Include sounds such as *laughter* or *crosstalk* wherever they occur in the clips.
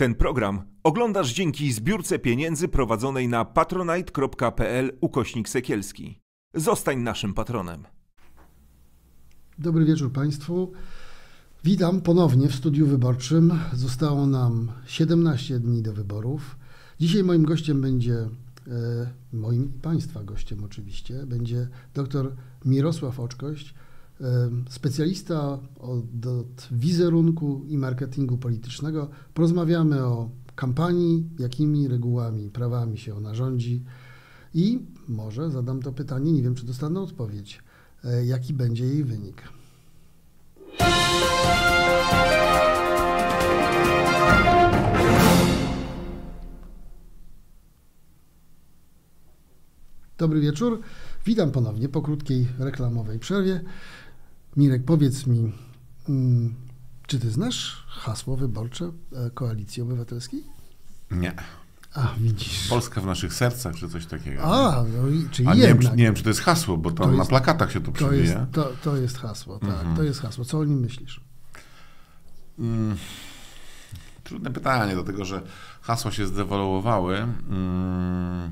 Ten program oglądasz dzięki zbiórce pieniędzy prowadzonej na patronite.pl ukośnik sekielski. Zostań naszym patronem. Dobry wieczór Państwu. Witam ponownie w studiu wyborczym. Zostało nam 17 dni do wyborów. Dzisiaj moim gościem będzie, e, moim Państwa gościem oczywiście, będzie dr Mirosław Oczkość, specjalista od, od wizerunku i marketingu politycznego. Porozmawiamy o kampanii, jakimi regułami, prawami się ona rządzi i może zadam to pytanie, nie wiem czy dostanę odpowiedź, e, jaki będzie jej wynik. Dobry wieczór. Witam ponownie po krótkiej reklamowej przerwie. Mirek, powiedz mi, mm, czy ty znasz hasło wyborcze e, Koalicji Obywatelskiej? Nie. A, widzisz. Polska w naszych sercach, czy coś takiego. A, no i, czyli A nie wiem, jednak. czy, nie wiem, czy to jest hasło, bo tam To na plakatach się to to, przewija. jest, to, to jest hasło, tak, Mhm. to jest hasło. Co o nim myślisz? Mm, trudne pytanie, dlatego że hasła się zdewaluowały. Mm, e,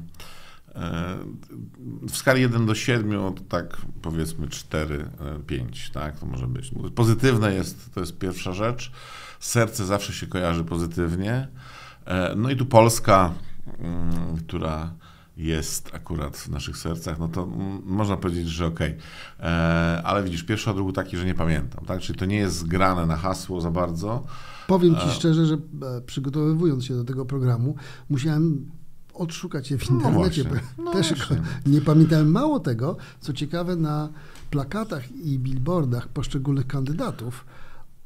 w skali 1 do 7 to tak powiedzmy 4, 5, tak, to może być. Pozytywne jest, to jest pierwsza rzecz. Serce zawsze się kojarzy pozytywnie. E, No i tu Polska, mm, która jest akurat w naszych sercach, no to można powiedzieć, że okej. E, Ale widzisz, pierwszy odruch taki, że nie pamiętam, tak? Czyli to nie jest zgrane na hasło za bardzo. Powiem ci szczerze, że e, przygotowywując się do tego programu, musiałem odszukać je w No internecie. bo No Też właśnie. *laughs* nie pamiętałem mało tego, co ciekawe, na plakatach i billboardach poszczególnych kandydatów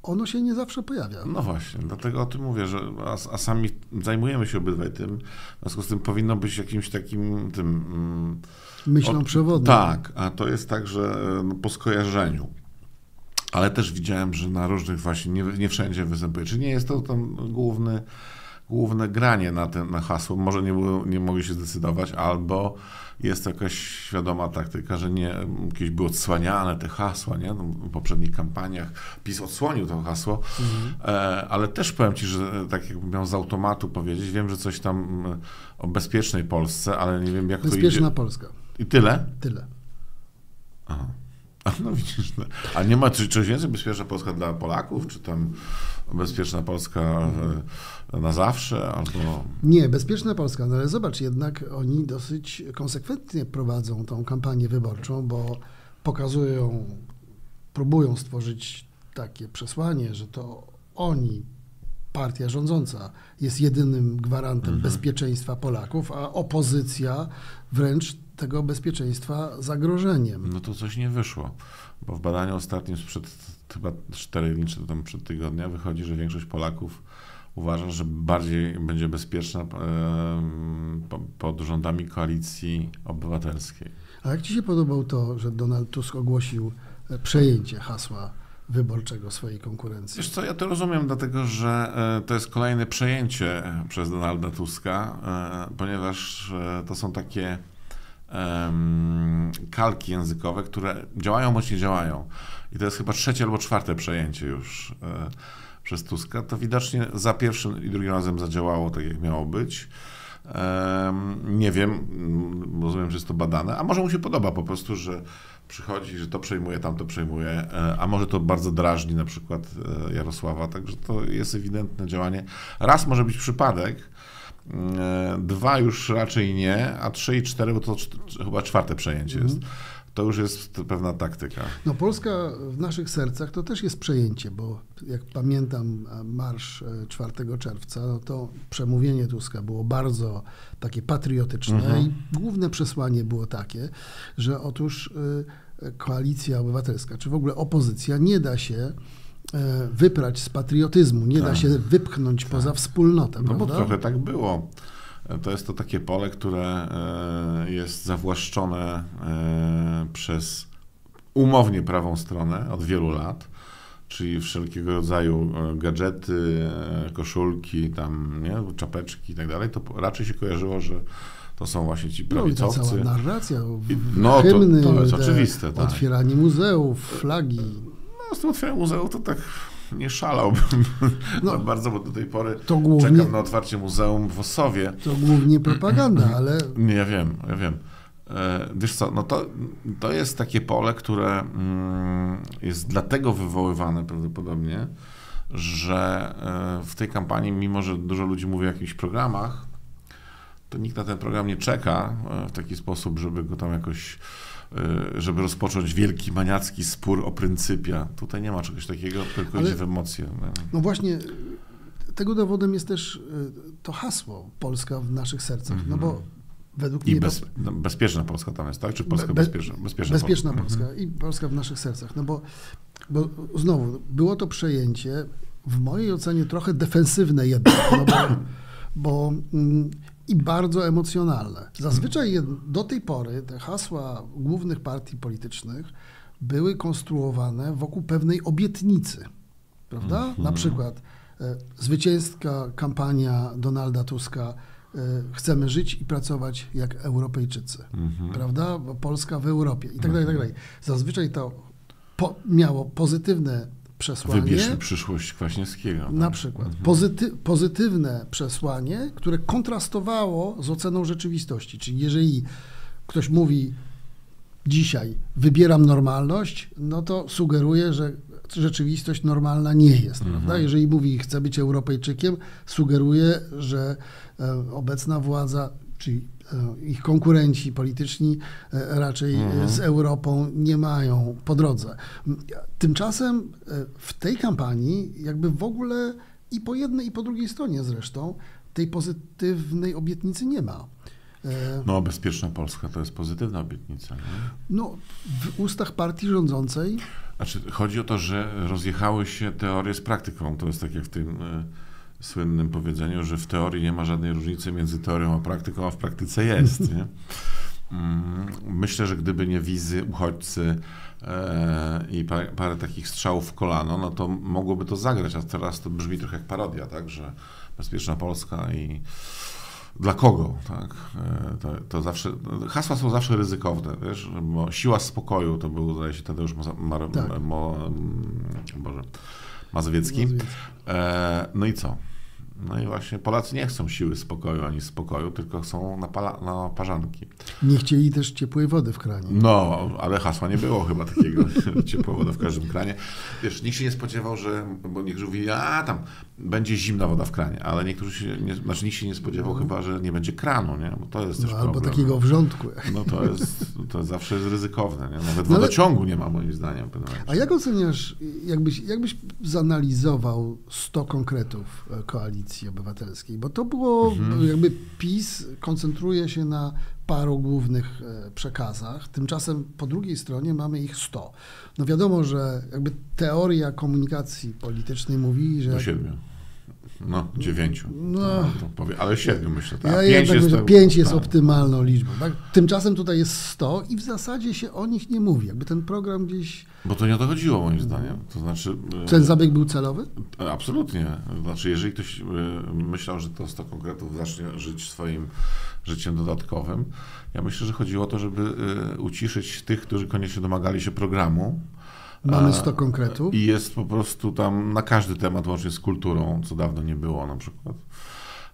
ono się nie zawsze pojawia. No właśnie, dlatego o tym mówię, że a, a sami zajmujemy się obydwaj tym. W związku z tym powinno być jakimś takim tym. mm, Myślą od- przewodnią. Tak, a to jest tak, że e, no, po skojarzeniu. Ale też widziałem, że na różnych właśnie, nie, nie wszędzie występuje. Czy nie jest to tam główny, główne granie na, ten, na hasło? Może nie, było, nie mogli się zdecydować, albo jest jakaś świadoma taktyka, że nie, jakieś były odsłaniane te hasła, nie? No, W poprzednich kampaniach PiS odsłonił to hasło, e, ale też powiem Ci, że e, tak jakbym miał z automatu powiedzieć, wiem, że coś tam mm, o bezpiecznej Polsce, ale nie wiem jak to Bezpieczna idzie. Polska. I tyle? Tyle. Aha. A *laughs* no widzisz, no. a nie ma czy, coś więcej bezpieczna Polska dla Polaków, czy tam bezpieczna Polska e, na zawsze, albo... Nie, bezpieczna Polska, no ale zobacz, jednak oni dosyć konsekwentnie prowadzą tą kampanię wyborczą, bo pokazują, próbują stworzyć takie przesłanie, że to oni, partia rządząca, jest jedynym gwarantem bezpieczeństwa Polaków, a opozycja wręcz tego bezpieczeństwa zagrożeniem. No to coś nie wyszło, bo w badaniu ostatnim sprzed chyba 4 dni, czy tam przed tygodnia wychodzi, że większość Polaków uważa, że bardziej będzie bezpieczna e, po- pod rządami koalicji obywatelskiej. A jak Ci się podobał to, że Donald Tusk ogłosił e, przejęcie hasła wyborczego swojej konkurencji? Wiesz co, ja to rozumiem, dlatego że e, to jest kolejne przejęcie przez Donalda Tuska, ponieważ to są takie em, kalki językowe, które działają bądź nie działają. I to jest chyba trzecie albo czwarte przejęcie już e, przez Tuska. To widocznie za pierwszym i drugim razem zadziałało tak, jak miało być. Em, Nie wiem, mm, rozumiem, że jest to badane, a może mu się podoba po prostu, że przychodzi, że to przejmuje, tamto przejmuje, e, a może to bardzo drażni na przykład e, Jarosława, także to jest ewidentne działanie. Raz może być przypadek, e, dwa już raczej nie, a trzy i cztery, bo to chyba czwarte przejęcie jest. To już jest pewna taktyka. No Polska w naszych sercach to też jest przejęcie, bo jak pamiętam e, marsz e, 4 czerwca, no to przemówienie Tuska było bardzo takie patriotyczne Mhm. i główne przesłanie było takie, że otóż e, koalicja obywatelska, czy w ogóle opozycja nie da się e, wyprać z patriotyzmu, nie da Tak. się wypchnąć poza wspólnotę, No bo prawda? trochę tak było. To jest to takie pole, które e, jest zawłaszczone e, przez umownie prawą stronę od wielu lat, czyli wszelkiego rodzaju e, gadżety, e, koszulki, tam, nie, czapeczki i tak dalej, to raczej się kojarzyło, że to są właśnie ci No i ta cała prawicowcy. narracja, I- no, to- hymny, to jest te oczywiste, tak. otwieranie muzeów, flagi. No, z tym otwieraniem muzeum to tak nie szalałbym no, *laughs* bardzo, bo do tej pory głównie, czekam na otwarcie muzeum w Osowie. To głównie propaganda, ale... Nie, ja wiem, ja wiem. E, wiesz co, no to, to jest takie pole, które mm, jest dlatego wywoływane prawdopodobnie, że e, w tej kampanii, mimo że dużo ludzi mówi o jakichś programach, to nikt na ten program nie czeka e, w taki sposób, żeby go tam jakoś żeby rozpocząć wielki, maniacki spór o pryncypia. Tutaj nie ma czegoś takiego, tylko Ale, idzie w emocje. No. no właśnie, tego dowodem jest też to hasło Polska w naszych sercach, mm -hmm. no bo mhm. według I mnie... Bez, no, bezpieczna Polska tam jest, tak? Czy Polska be, bezpieczna? Bezpieczna, bezpieczna Polska, Polska mm -hmm. i Polska w naszych sercach, no bo, bo znowu, było to przejęcie w mojej ocenie trochę defensywne jednak, no bo, bo mm, i bardzo emocjonalne. Zazwyczaj do tej pory te hasła głównych partii politycznych były konstruowane wokół pewnej obietnicy, prawda? Mm -hmm. Na przykład e, zwycięska kampania Donalda Tuska e, chcemy żyć i pracować jak Europejczycy, mm -hmm. prawda? Polska w Europie i tak dalej, i tak dalej. Zazwyczaj to po, miało pozytywne przesłanie. Wybierzmy przyszłość Kwaśniewskiego. Tak? Na przykład. Mhm. Pozyty, pozytywne przesłanie, które kontrastowało z oceną rzeczywistości. Czyli jeżeli ktoś mówi dzisiaj wybieram normalność, no to sugeruje, że rzeczywistość normalna nie jest. Mhm. Prawda? Jeżeli mówi chce być Europejczykiem, sugeruje, że e, obecna władza, czyli ich konkurenci polityczni e, raczej mhm. z Europą nie mają po drodze. Tymczasem e, w tej kampanii jakby w ogóle i po jednej i po drugiej stronie zresztą tej pozytywnej obietnicy nie ma. No, bezpieczna Polska to jest pozytywna obietnica. Nie? No, w ustach partii rządzącej. Znaczy, chodzi o to, że rozjechały się teorie z praktyką. To jest tak jak w tym słynnym powiedzeniu, że w teorii nie ma żadnej różnicy między teorią a praktyką, a w praktyce jest. Nie? Mm, myślę, że gdyby nie wizy, uchodźcy e, i parę, parę, takich strzałów w kolano, no to mogłoby to zagrać, a teraz to brzmi trochę jak parodia, tak, że bezpieczna Polska i dla kogo, tak? E, to, to, zawsze, hasła są zawsze ryzykowne, wiesz, bo siła spokoju to był, zdaje się, Tadeusz Mar, Mar, tak. Mo, Boże, Mazowiecki. Mazowiecki. E, no i co? No i właśnie Polacy nie chcą siły spokoju ani spokoju, tylko chcą na, parzanki. Nie chcieli też ciepłej wody w kranie. No, ale hasła nie było chyba takiego, *laughs* ciepła woda w każdym kranie. Wiesz, nikt się nie spodziewał, że, bo niektórzy mówili, a tam będzie zimna woda w kranie, ale niektórzy się, nie, znaczy nikt się nie spodziewał no. chyba, że nie będzie kranu, nie? Bo to jest no, też Albo problem. takiego wrzątku. No to jest, to zawsze jest ryzykowne, nie? Nawet no, wodociągu nie ma moim zdaniem. A jak oceniasz, jakbyś, jakbyś zanalizował 100 konkretów e, koalicji Koalicji Obywatelskiej, bo to było mhm. jakby PiS koncentruje się na paru głównych e, przekazach, tymczasem po drugiej stronie mamy ich 100. No wiadomo, że jakby teoria komunikacji politycznej mówi, że... Do siedmiu. No, dziewięciu. No, no powie, ale siedmiu myślę. Tak. Ja pięć jest, myślę, pięć jest tak. optymalną liczbą. Tak? Tymczasem tutaj jest 100 i w zasadzie się o nich nie mówi. Jakby ten program gdzieś... Bo to nie dochodziło moim zdaniem. To znaczy... E, ten zabieg był celowy? Absolutnie. Znaczy, jeżeli ktoś e, myślał, że to 100 konkretów zacznie żyć swoim życiem dodatkowym, ja myślę, że chodziło o to, żeby e, uciszyć tych, którzy koniecznie domagali się programu, Mamy 100 konkretów. I jest po prostu tam na każdy temat, łącznie z kulturą, co dawno nie było na przykład.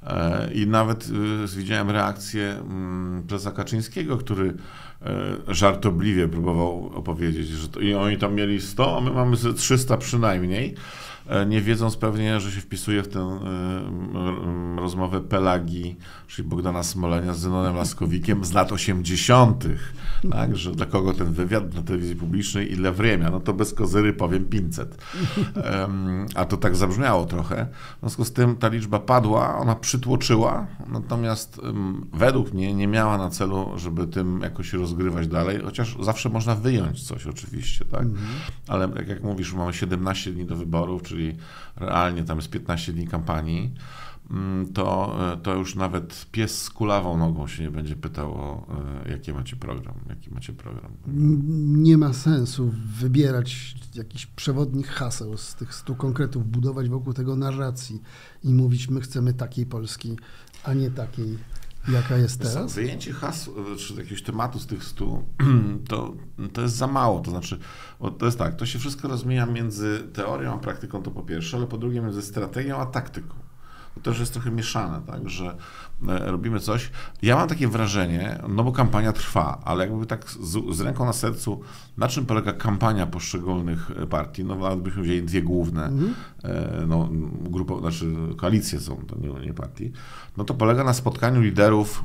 E, I nawet y, widziałem reakcję mm, prezesa Kaczyńskiego, który e, żartobliwie próbował opowiedzieć, że to, i oni tam mieli 100, a my mamy 300 przynajmniej. E, nie wiedząc pewnie, że się wpisuje w tę e, rozmowę Pelagi, czyli Bogdana Smolenia z Zenonem Laskowikiem z lat 80., tak, że dla kogo ten wywiad na telewizji publicznej, ile wremia, no to bez kozyry powiem 500. A to tak zabrzmiało trochę. W związku z tym ta liczba padła, ona przytłoczyła, natomiast według mnie nie miała na celu, żeby tym jakoś rozgrywać dalej, chociaż zawsze można wyjąć coś oczywiście, tak? Mhm. Ale jak, jak mówisz, mamy 17 dni do wyborów, czyli czyli realnie tam jest 15 dni kampanii, mm, to, e, to już nawet pies z kulawą nogą się nie będzie pytał o e, jaki macie program, jaki macie program. Nie ma sensu wybierać jakichś przewodnich haseł z tych stu konkretów, budować wokół tego narracji i mówić, my chcemy takiej Polski, a nie takiej jaka jest teraz? Wyjęcie hasł, czy jakiegoś tematu z tych stu, *clears throat* to, to jest za mało. To znaczy, to jest tak, to się wszystko rozmija między teorią a praktyką, to po pierwsze, ale po drugie między strategią a taktyką to też jest trochę mieszane, tak, że e, robimy coś. Ja mam takie wrażenie, no bo kampania trwa, ale jakby tak z, z ręką na sercu, na czym polega kampania poszczególnych e, partii, no nawet byśmy wzięli dwie główne, mhm. no grupo, znaczy koalicje są, to nie, nie partii, no to polega na spotkaniu liderów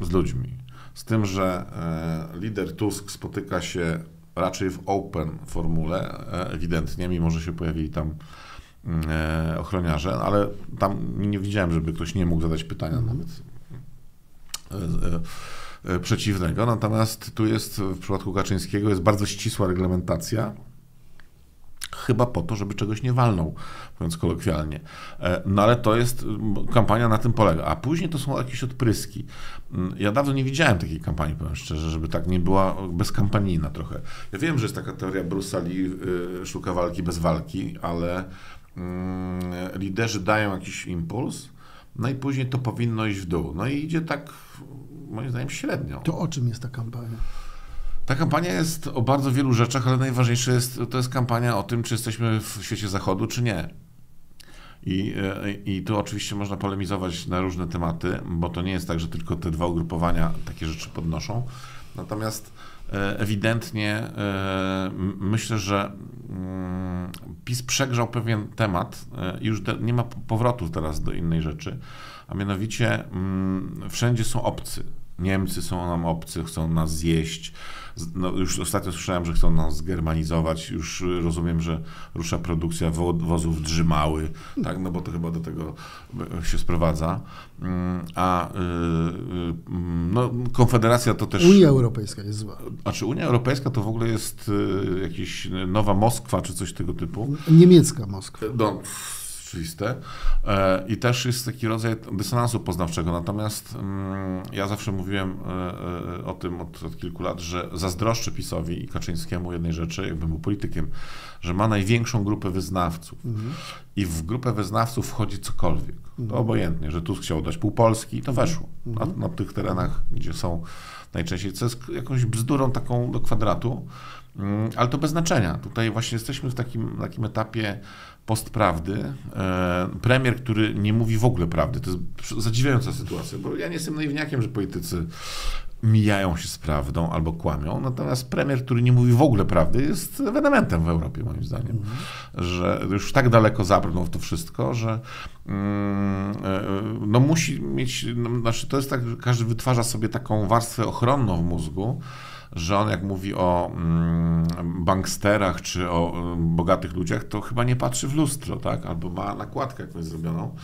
z ludźmi. Z tym, że lider Tusk spotyka się raczej w open formule, ewidentnie, mimo że się pojawili tam E, ochroniarze, ale tam nie widziałem, żeby ktoś nie mógł zadać pytania mhm. nawet e, e, przeciwnego. Natomiast tu jest w przypadku Kaczyńskiego jest bardzo ścisła reglamentacja. Chyba po to, żeby czegoś nie walnął, mówiąc kolokwialnie. No ale to jest, kampania na tym polega. A później to są jakieś odpryski. Mm, ja dawno nie widziałem takiej kampanii, powiem szczerze, żeby tak nie była bezkampanijna trochę. Ja wiem, że jest taka teoria Brusa Lee, szuka walki bez walki, ale liderzy dają jakiś impuls, no i później to powinno iść w dół. No i idzie tak, moim zdaniem, średnio. To o czym jest ta kampania? Ta kampania jest o bardzo wielu rzeczach, ale najważniejsze jest, to jest kampania o tym, czy jesteśmy w świecie zachodu, czy nie. I, I tu oczywiście można polemizować na różne tematy, bo to nie jest tak, że tylko te dwa ugrupowania takie rzeczy podnoszą. Natomiast E, ewidentnie e, myślę, że mm, PiS przegrzał pewien temat e, już nie ma powrotu teraz do innej rzeczy, a mianowicie mm, wszędzie są obcy. Niemcy są nam obcy, chcą nas zjeść. No, już ostatnio słyszałem, że chcą nas zgermanizować. Już rozumiem, że rusza produkcja wozów drzymały, tak? no bo to chyba do tego się sprowadza. Mm, a y, y, no, Konfederacja to też. Unia Europejska jest zła. A czy Unia Europejska to w ogóle jest y, jakaś nowa Moskwa, czy coś tego typu? Niemiecka Moskwa. No, oczywiste. E, I też jest taki rodzaj dysonansu poznawczego. Natomiast mm, ja zawsze mówiłem e, e, o tym od, od, kilku lat, że zazdroszczę PiSowi i Kaczyńskiemu jednej rzeczy, jakbym był politykiem, że ma największą grupę wyznawców. Mhm. I w grupę wyznawców wchodzi cokolwiek. To mhm. obojętnie, że tu chciał dać pół Polski, to weszło. Mhm. Na, na tych terenach, gdzie są najczęściej, co jest jakąś bzdurą taką do kwadratu, ale to bez znaczenia. Tutaj właśnie jesteśmy w takim, takim etapie postprawdy. E, premier, który nie mówi w ogóle prawdy. To jest zadziwiająca sytuacja, bo ja nie jestem naiwniakiem, że politycy mijają się z prawdą albo kłamią, natomiast premier, który nie mówi w ogóle prawdy, jest ewenementem w Europie, moim zdaniem. Mhm. Że już tak daleko zabrnął w to wszystko, że mm, e, no musi mieć, no, znaczy to jest tak, że każdy wytwarza sobie taką warstwę ochronną w mózgu, że on jak mówi o mm, banksterach czy o mm, bogatych ludziach, to chyba nie patrzy w lustro, tak? Albo ma nakładkę jakąś zrobioną.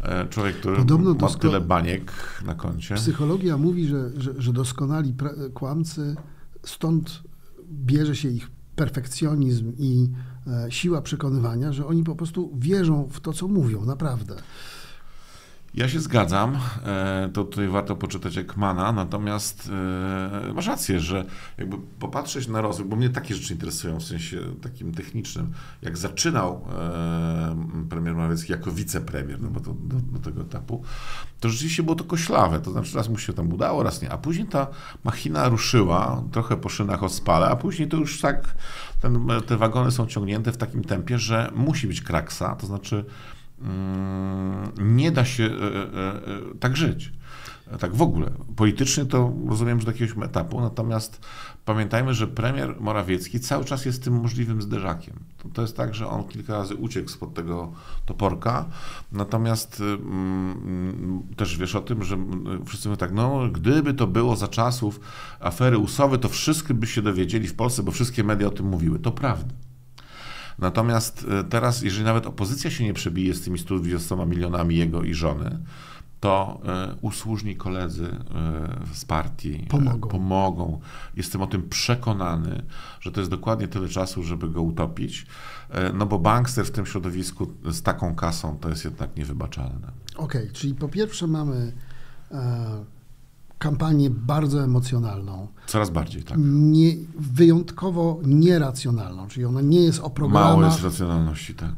E, człowiek, który Podobno ma tyle baniek na koncie. Psychologia mówi, że, że, że doskonali kłamcy, stąd bierze się ich perfekcjonizm i e, siła przekonywania, że oni po prostu wierzą w to, co mówią, naprawdę. Ja się zgadzam, e, to tutaj warto poczytać Ekmana, natomiast e, masz rację, że jakby popatrzeć na rozwój, bo mnie takie rzeczy interesują w sensie takim technicznym, jak zaczynał e, premier Morawiecki jako wicepremier, no bo to do, do, tego etapu, to rzeczywiście było to koślawe, to znaczy raz mu się tam udało, raz nie, a później ta machina ruszyła, trochę po szynach ospale, a później to już tak, ten, te wagony są ciągnięte w takim tempie, że musi być kraksa, to znaczy nie da się e, e, e, tak żyć. Tak w ogóle. Politycznie to rozumiem, że do jakiegoś etapu, natomiast pamiętajmy, że premier Morawiecki cały czas jest tym możliwym zderzakiem. To, jest tak, że on kilka razy uciekł spod tego toporka, natomiast mm, też wiesz o tym, że wszyscy mówią tak, no gdyby to było za czasów afery usowy, to wszyscy by się dowiedzieli w Polsce, bo wszystkie media o tym mówiły. To prawda. Natomiast e, teraz, jeżeli nawet opozycja się nie przebije z tymi 120 milionami jego i żony, to e, usłużni koledzy e, z partii pomogą. pomogą. Jestem o tym przekonany, że to jest dokładnie tyle czasu, żeby go utopić, no bo bankster w tym środowisku z taką kasą to jest jednak niewybaczalne. Okej, okay, czyli po pierwsze mamy kampanię bardzo emocjonalną. Coraz bardziej, tak. Nie, wyjątkowo nieracjonalną, czyli ona nie jest oprogramowana. Mało jest racjonalności, tak.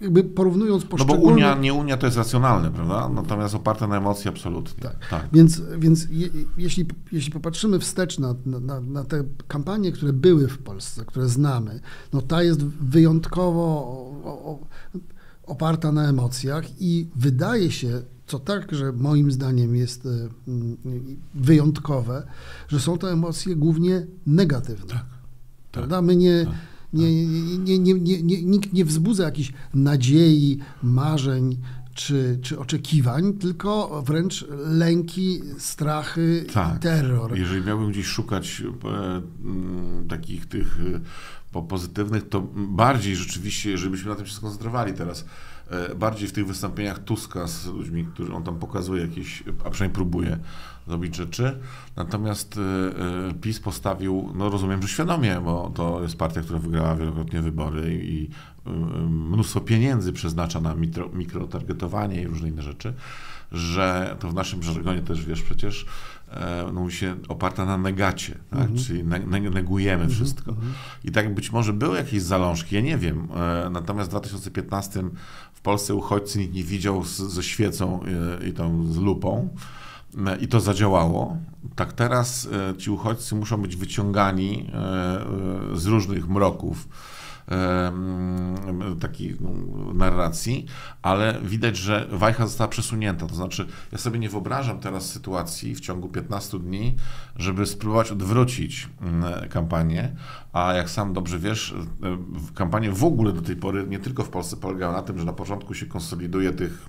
Jakby porównując No bo poszczególne... Unia, nie Unia to jest racjonalne, prawda? Natomiast oparte na emocji absolutnie. Tak. tak. Więc, więc je, jeśli, jeśli popatrzymy wstecz na, na, na te kampanie, które były w Polsce, które znamy, no ta jest wyjątkowo o, o, oparta na emocjach i wydaje się, co także moim zdaniem jest e, mm, wyjątkowe, że są to emocje głównie negatywne. Tak. Prawda? My nie, tak, nie, nie, nie, nie, nie, nikt nie wzbudza jakichś nadziei, marzeń czy, czy oczekiwań, tylko wręcz lęki, strachy Tak. i terror. Jeżeli miałbym gdzieś szukać e, m, takich tych e, po pozytywnych, to bardziej rzeczywiście, jeżeli byśmy na tym się skoncentrowali teraz, bardziej w tych wystąpieniach Tuska z ludźmi, którzy on tam pokazuje jakieś, a przynajmniej próbuje zrobić rzeczy. Natomiast e, e, PiS postawił, no rozumiem, że świadomie, bo to jest partia, która wygrała wielokrotnie wybory i e, mnóstwo pieniędzy przeznacza na mikro, mikrotargetowanie i różne inne rzeczy, że to w naszym żargonie też wiesz przecież, e, no mówi się oparta na negacie, tak? czyli ne, ne, negujemy wszystko. I tak być może były jakieś zalążki, ja nie wiem. E, Natomiast w 2015 w Polsce uchodźcy nikt nie widział z, ze świecą e, i tą z lupą. I to zadziałało. Tak teraz ci uchodźcy muszą być wyciągani z różnych mroków takiej no, narracji, ale widać, że wajcha została przesunięta. To znaczy, ja sobie nie wyobrażam teraz sytuacji w ciągu 15 dni, żeby spróbować odwrócić kampanię, a jak sam dobrze wiesz, kampanie w ogóle do tej pory, nie tylko w Polsce, polegały na tym, że na początku się konsoliduje tych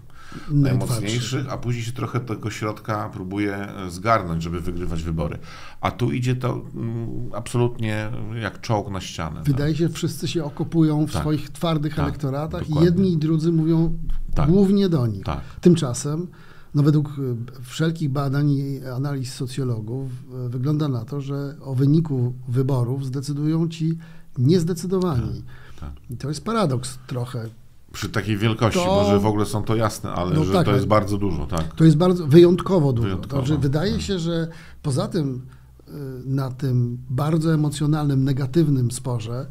najmocniejszych, a później się trochę tego środka próbuje e, zgarnąć, żeby wygrywać wybory. A tu idzie to mm, absolutnie jak czołg na ścianę. tak. Wydaje się, że wszyscy się okopują w Tak. swoich twardych Tak, elektoratach i jedni i drudzy mówią Tak. głównie do nich. Tak. Tymczasem, no według y, wszelkich badań i analiz socjologów, y, wygląda na to, że o wyniku wyborów zdecydują ci niezdecydowani. tak. I to jest paradoks trochę. Przy takiej wielkości, To- może w ogóle są to jasne, ale No że tak, to jest bardzo dużo, tak. To jest bardzo wyjątkowo dużo. Wyjątkowo, Także wydaje tak. się, że poza tym y, na tym bardzo emocjonalnym, negatywnym sporze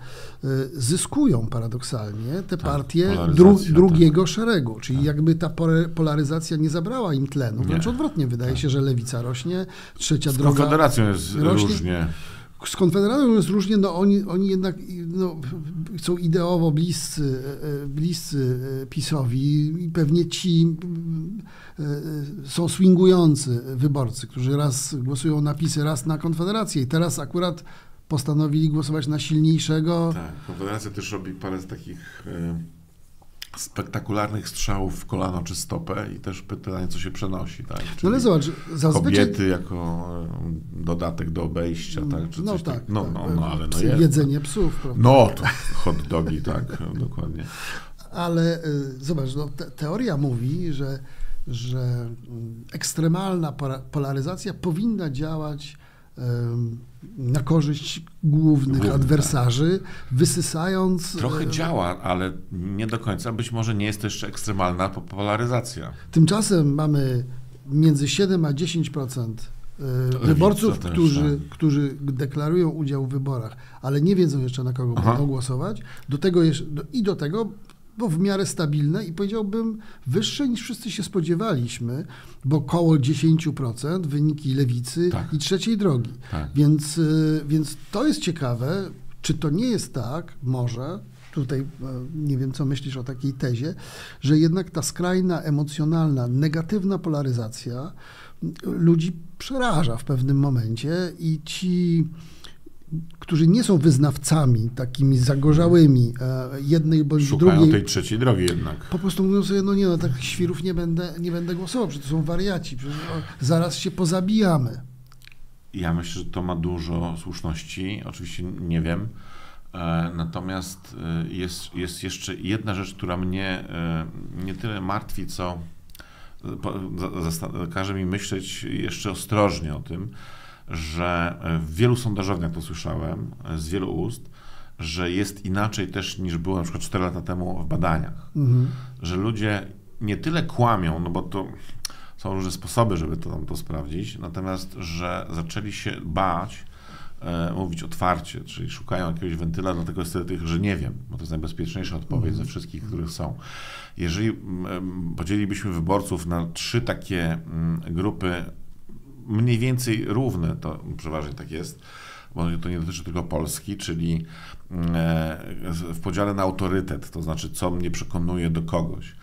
y, zyskują paradoksalnie te partie Tak, polaryzacja, dru, tak. drugiego szeregu, czyli jakby ta polaryzacja nie zabrała im tlenu. Wręcz Nie. odwrotnie, wydaje się, że lewica rośnie, trzecia Z droga... Konfederacją jest rośnie. różnie. Z Konfederacją jest różnie, no oni, oni jednak no, są ideowo bliscy, e, e, bliscy e, PiSowi i pewnie ci są swingujący wyborcy, którzy raz głosują na PiSy, raz na Konfederację i teraz akurat postanowili głosować na silniejszego. Tak, Konfederacja też robi parę z takich spektakularnych strzałów w kolano czy stopę i też pytanie, co się przenosi, tak? No ale zobacz, zazwyczaj... kobiety jako e, dodatek do obejścia, tak? Czy no coś tak, tak, no, tak, no, no, ale no jest. jedzenie psów, prawda? No, to hot dogi, tak, *laughs* dokładnie. Ale y, zobacz, no, te, teoria mówi, że, że mm, ekstremalna pola- polaryzacja powinna działać em, na korzyść głównych Głównych, adwersarzy, wysysając. Trochę e, działa, ale nie do końca. Być może nie jest to jeszcze ekstremalna po- polaryzacja. Tymczasem mamy między 7 a 10% e, wyborców, też, którzy, tak. którzy deklarują udział w wyborach, ale nie wiedzą jeszcze na kogo Aha. będą głosować. Do tego jeszcze, do, I do tego, bo w miarę stabilne i powiedziałbym wyższe niż wszyscy się spodziewaliśmy, bo koło 10% wyniki lewicy Tak. i trzeciej drogi. Tak. Więc, y, więc to jest ciekawe, czy to nie jest tak, może, tutaj e, nie wiem, co myślisz o takiej tezie, że jednak ta skrajna, emocjonalna, negatywna polaryzacja ludzi przeraża w pewnym momencie i ci, którzy nie są wyznawcami takimi zagorzałymi e, jednej bądź Szukają drugiej, tej trzeciej drogi jednak. po prostu mówią sobie, no nie no, tak świrów nie będę, nie będę głosował, przecież to są wariaci, przecież o, zaraz się pozabijamy. Ja myślę, że to ma dużo słuszności. Oczywiście nie wiem. E, Natomiast e, jest, jest jeszcze jedna rzecz, która mnie nie tyle martwi, co każe mi myśleć jeszcze ostrożnie o tym, że e, w wielu sondażowniach to słyszałem e, z wielu ust, że jest inaczej też niż było na przykład 4 lata temu w badaniach Mhm. że ludzie nie tyle kłamią, no bo to są różne sposoby, żeby to, to sprawdzić, natomiast, że zaczęli się bać, e, mówić otwarcie, czyli szukają jakiegoś wentyla, dlatego jest tyle tych, że nie wiem, bo to jest najbezpieczniejsza odpowiedź ze wszystkich, których są. Jeżeli mm, podzielilibyśmy wyborców na trzy takie mm, grupy mniej więcej równe, to przeważnie tak jest, bo to nie dotyczy tylko Polski, czyli e, w podziale na autorytet, to znaczy co mnie przekonuje do kogoś.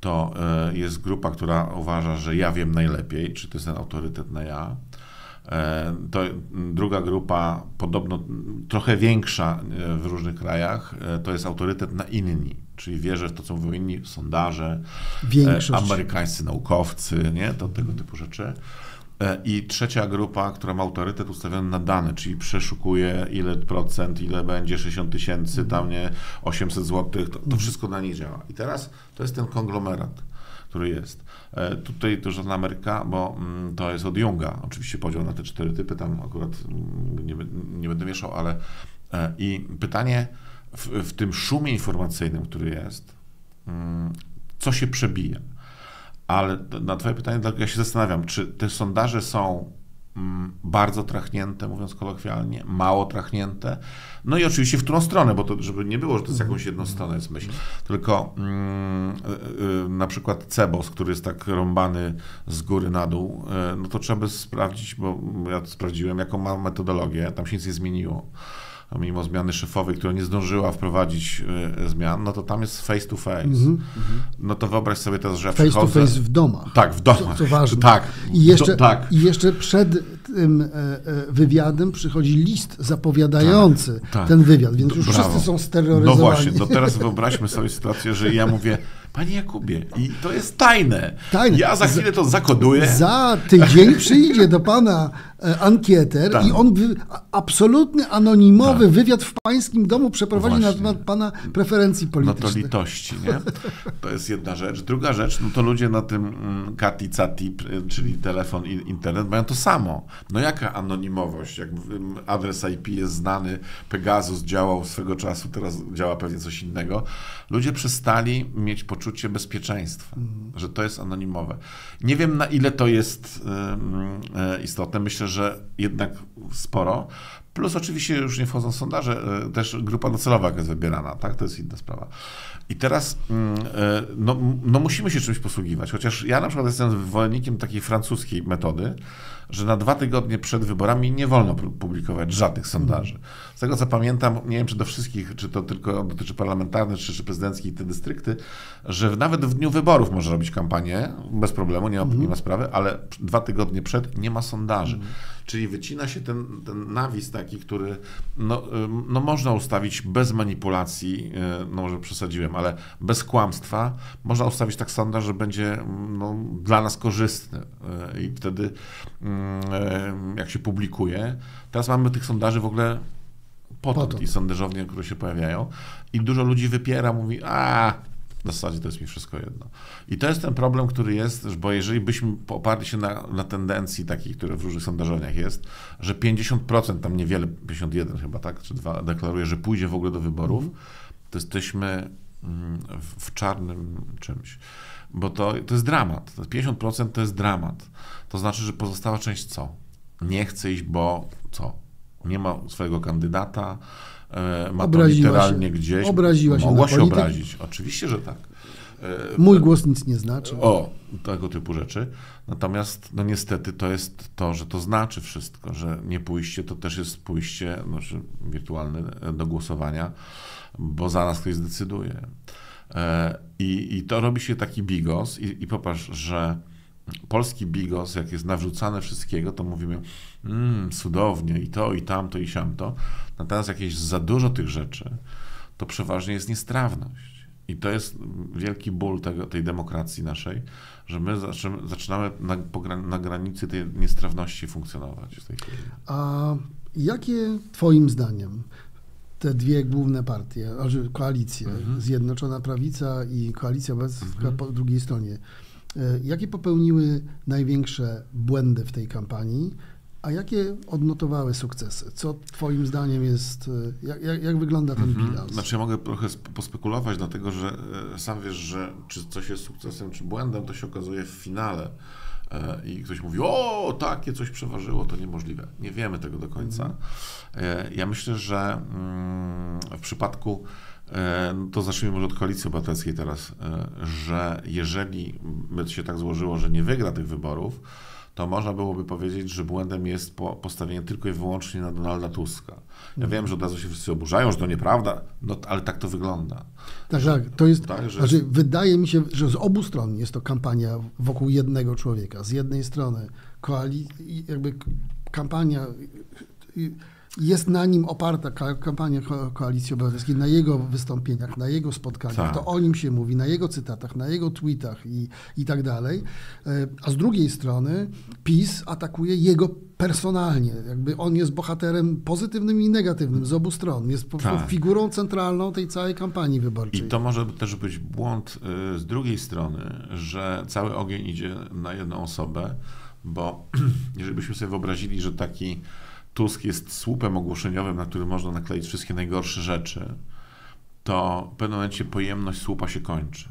To e, jest grupa, która uważa, że ja wiem najlepiej, czy to jest ten autorytet na ja. E, to druga grupa, podobno trochę większa w różnych krajach, to jest autorytet na inni, czyli wierzę w to, co mówią inni sondaże, Większość. amerykańscy naukowcy, nie? to tego typu rzeczy. E, I trzecia grupa, która ma autorytet ustawiony na dane, czyli przeszukuje ile procent, ile będzie 60 tysięcy, tam nie 800 złotych, to, to wszystko na nich działa. I teraz to jest ten konglomerat, który jest. E, tutaj to żadna Ameryka, bo mm, to jest od Junga. Oczywiście podział na te cztery typy, tam akurat mm, nie, nie będę mieszał, ale e, i pytanie w, w tym szumie informacyjnym, który jest, mm, co się przebija? Ale na Twoje pytanie, ja się zastanawiam, czy te sondaże są mm, bardzo trachnięte, mówiąc kolokwialnie, mało trachnięte. No i oczywiście w którą stronę, bo to, żeby nie było, że to jest jakąś jedną stronę jest myśl. Tylko mm, y, y, na przykład Cebos, który jest tak rąbany z góry na dół, y, no to trzeba by sprawdzić, bo ja sprawdziłem, jaką ma metodologię, tam się nic nie zmieniło mimo zmiany szefowej, która nie zdążyła wprowadzić y, zmian, no to tam jest face to face. Mm-hmm. No to wyobraź sobie teraz, że ja Face przychodzę... to face w domach. Tak, w domach. Co, co ważne. Tak. I jeszcze, do, tak. I jeszcze przed tym e, e, wywiadem przychodzi list zapowiadający tak, tak. ten wywiad, więc już Brawo. wszyscy są steroryzowani. No właśnie, to teraz wyobraźmy sobie sytuację, że ja mówię, Panie Jakubie, i to jest tajne. tajne. Ja za chwilę to zakoduję. Za tydzień przyjdzie do pana ankieter tak. i on absolutny, anonimowy tak. wywiad w pańskim domu przeprowadzi Właśnie. na temat pana preferencji politycznych. No to litości, nie? To jest jedna rzecz. Druga rzecz, no to ludzie na tym mm, Kati Cati, czyli telefon i internet, mają to samo. No jaka anonimowość? Jak adres IP jest znany, Pegasus działał swego czasu, teraz działa pewnie coś innego. Ludzie przestali mieć poczucie poczucie bezpieczeństwa, mhm. że to jest anonimowe. Nie wiem, na ile to jest e, istotne. Myślę, że jednak sporo. Plus oczywiście już nie wchodzą sondaże, e, też grupa docelowa jest wybierana, tak? To jest inna sprawa. I teraz mm, e, no, no musimy się czymś posługiwać, chociaż ja na przykład jestem zwolennikiem takiej francuskiej metody, że na dwa tygodnie przed wyborami nie wolno publikować żadnych sondaży. Z tego co pamiętam, nie wiem czy do wszystkich, czy to tylko dotyczy parlamentarnych, czy, czy prezydenckich te dystrykty, że nawet w dniu wyborów można robić kampanię bez problemu, nie ma, nie ma sprawy, ale dwa tygodnie przed nie ma sondaży. Czyli wycina się ten, ten nawis taki, który no, no można ustawić bez manipulacji, e, no może przesadziłem, ale bez kłamstwa, można ustawić tak sondaż, że będzie no, dla nas korzystny e, i wtedy mm, e, jak się publikuje, teraz mamy tych sondaży w ogóle potąd, potąd. i sondażownie, które się pojawiają i dużo ludzi wypiera, mówi, a w zasadzie to jest mi wszystko jedno. I to jest ten problem, który jest, bo jeżeli byśmy oparli się na, na tendencji takiej, które w różnych sondażeniach jest, że 50%, tam niewiele, 51 chyba, tak, czy dwa, deklaruje, że pójdzie w ogóle do wyborów, mm. to jesteśmy mm, w czarnym czymś. Bo to, to jest dramat. 50% to jest dramat. To znaczy, że pozostała część co? Nie chce iść, bo co? Nie ma swojego kandydata, E, ma Obraziła to literalnie się. gdzieś. Obraziła się Mogła się obrazić. Oczywiście, że tak. E, Mój głos nic nie znaczy. O, tego typu rzeczy. Natomiast, no niestety, to jest to, że to znaczy wszystko, że nie pójście to też jest pójście znaczy, wirtualne do głosowania, bo za nas ktoś zdecyduje. E, I, i to robi się taki bigos, i, i popatrz, że polski bigos, jak jest nawrzucane wszystkiego, to mówimy mmm, cudownie i to, i tamto, i siamto. Natomiast jakieś za dużo tych rzeczy, to przeważnie jest niestrawność. I to jest wielki ból tego, tej demokracji naszej, że my zaczynamy na, na granicy tej niestrawności funkcjonować w tej chwili. A jakie Twoim zdaniem te dwie główne partie, koalicje, mhm. Zjednoczona Prawica i Koalicja Obywatelska mhm. po drugiej stronie, jakie popełniły największe błędy w tej kampanii, a jakie odnotowały sukcesy? Co Twoim zdaniem jest, e, jak, jak, jak wygląda ten mhm. bilans? Znaczy, ja mogę trochę pospekulować, dlatego że e, sam wiesz, że czy coś jest sukcesem, czy błędem, to się okazuje w finale. e, i ktoś mówi, o, takie coś przeważyło, to niemożliwe. Nie wiemy tego do końca. E, ja myślę, że mm, w przypadku e, to zacznijmy może od koalicji obywatelskiej teraz, że jeżeli by się tak złożyło, że nie wygra tych wyborów, to można byłoby powiedzieć, że błędem jest postawienie tylko i wyłącznie na Donalda Tuska. Ja wiem, że od razu się wszyscy oburzają, że to nieprawda, no, ale tak to wygląda. Tak, tak. To jest, tak, że... znaczy, wydaje mi się, że z obu stron jest to kampania wokół jednego człowieka. Z jednej strony koali, jakby kampania jest na nim oparta kampania Koalicji Obywatelskiej, na jego wystąpieniach, na jego spotkaniach, tak. to o nim się mówi, na jego cytatach, na jego tweetach i, i tak dalej. E, a z drugiej strony PiS atakuje jego personalnie. Jakby on jest bohaterem pozytywnym i negatywnym z obu stron. Jest tak. figurą centralną tej całej kampanii wyborczej. I to może też być błąd e, z drugiej strony, że cały ogień idzie na jedną osobę, bo *clears throat* jeżeli byśmy sobie wyobrazili, że taki Tusk jest słupem ogłoszeniowym, na który można nakleić wszystkie najgorsze rzeczy, to w pewnym momencie pojemność słupa się kończy.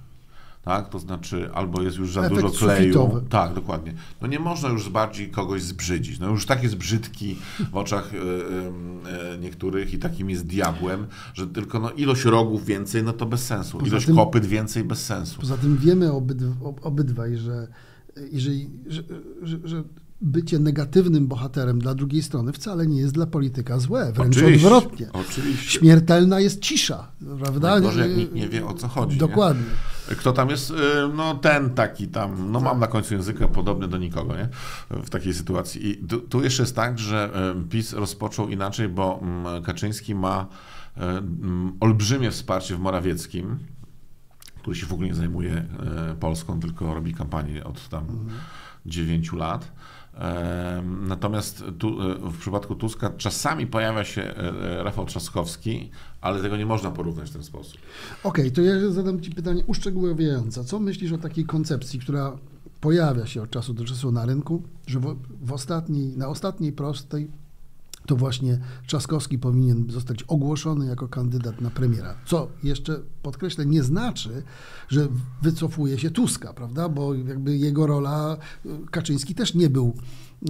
Tak? To znaczy, albo jest już za Efekt dużo kleju. Sufitowy. Tak, dokładnie. No nie można już bardziej kogoś zbrzydzić. No już tak jest brzydki w oczach y, y, niektórych i takim jest diabłem, że tylko no, ilość rogów więcej, no to bez sensu. Poza ilość tym, kopyt więcej bez sensu. Poza tym wiemy obydwaj, że jeżeli, że, że, że bycie negatywnym bohaterem dla drugiej strony wcale nie jest dla polityka złe, wręcz oczywiście, odwrotnie. Oczywiście. Śmiertelna jest cisza, prawda? Może jak nikt nie wie o co chodzi. Dokładnie. Nie? Kto tam jest? Y, no ten taki tam, no mam na końcu języka podobny do nikogo, nie? W takiej sytuacji. I tu, tu jeszcze jest tak, że y, PiS rozpoczął inaczej, bo mm, Kaczyński ma y, olbrzymie wsparcie w Morawieckim, który się w ogóle nie zajmuje Polską, tylko robi kampanię od tam mhm. 9 lat. Natomiast tu, e, w przypadku Tuska czasami pojawia się e, e, Rafał Trzaskowski, ale tego nie można porównać w ten sposób. Okej, okay, to ja zadam Ci pytanie uszczegółowiające. Co myślisz o takiej koncepcji, która pojawia się od czasu do czasu na rynku, że w, w ostatniej, na ostatniej prostej to właśnie Trzaskowski powinien zostać ogłoszony jako kandydat na premiera. Co jeszcze podkreślę, nie znaczy, że wycofuje się Tuska, prawda? Bo jakby jego rola, Kaczyński też nie był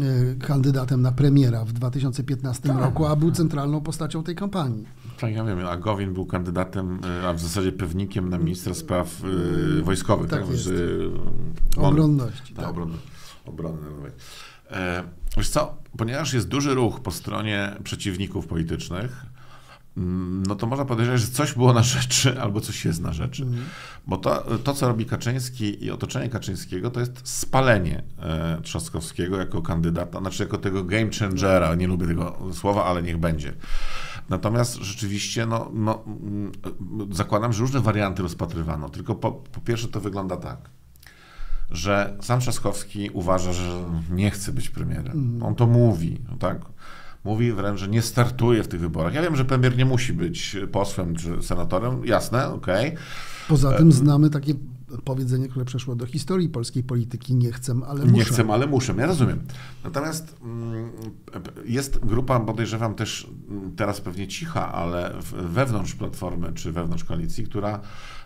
e, kandydatem na premiera w 2015 tak. roku, a był centralną postacią tej kampanii. Tak, ja wiem, a Gowin był kandydatem, e, a w zasadzie pewnikiem na ministra spraw y, wojskowych. Tak, tak jest. Z, obronności. Tak, tak. Obronny, obronny. E, wiesz co, ponieważ jest duży ruch po stronie przeciwników politycznych, mm, no to można podejrzeć, że coś było na rzeczy *laughs* albo coś jest na rzeczy. Mm. Bo to, to, co robi Kaczyński i otoczenie Kaczyńskiego, to jest spalenie e, Trzaskowskiego jako kandydata, znaczy jako tego game changera. Nie lubię tego słowa, ale niech będzie. Natomiast rzeczywiście, no, no, mm, zakładam, że różne warianty rozpatrywano. Tylko po, po pierwsze to wygląda tak że sam Trzaskowski uważa, że nie chce być premierem. Mhm. On to mówi, no tak? Mówi wręcz, że nie startuje w tych wyborach. Ja wiem, że premier nie musi być posłem czy senatorem, jasne, okej. Okay. Poza tym znamy takie powiedzenie, które przeszło do historii polskiej polityki, nie chcę, ale muszę. Nie chcę, ale muszę, ja rozumiem. Natomiast mm, jest grupa, podejrzewam też mm, teraz pewnie cicha, ale wewnątrz Platformy czy wewnątrz koalicji, która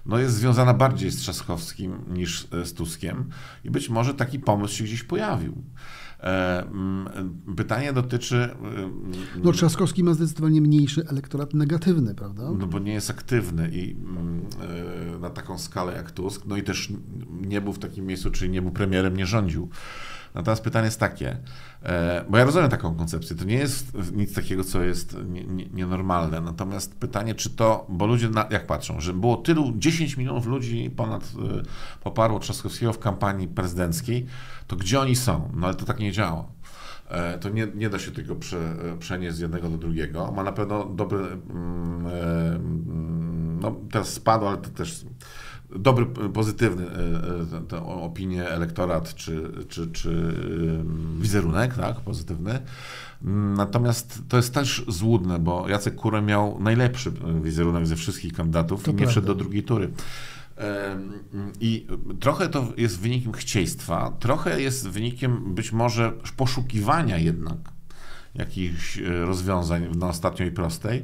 no jest związana bardziej z Trzaskowskim niż z Tuskiem i być może taki pomysł się gdzieś pojawił. E, mm, pytanie dotyczy. E, no, Trzaskowski ma zdecydowanie mniejszy elektorat negatywny, prawda? No bo nie jest aktywny i mm, e, na taką skalę jak Tusk, no i też nie był w takim miejscu, czyli nie był premierem, nie rządził. Natomiast pytanie jest takie, bo ja rozumiem taką koncepcję, to nie jest nic takiego, co jest nienormalne. Natomiast pytanie, czy to, bo ludzie na, jak patrzą, że było tylu, 10 milionów ludzi ponad poparło Trzaskowskiego w kampanii prezydenckiej, to gdzie oni są? No ale to tak nie działa. E, to nie, nie da się tego prze, przenieść z jednego do drugiego. Ma na pewno dobry, mm, e, mm, no teraz spadł, ale to też dobry, pozytywny e, opinię elektorat czy, czy, czy wizerunek, tak, pozytywny. Natomiast to jest też złudne, bo Jacek Kurę miał najlepszy wizerunek ze wszystkich kandydatów to i nie wszedł do drugiej tury. I trochę to jest wynikiem chcieństwa, trochę jest wynikiem być może poszukiwania jednak jakichś e, rozwiązań na ostatniej prostej, E,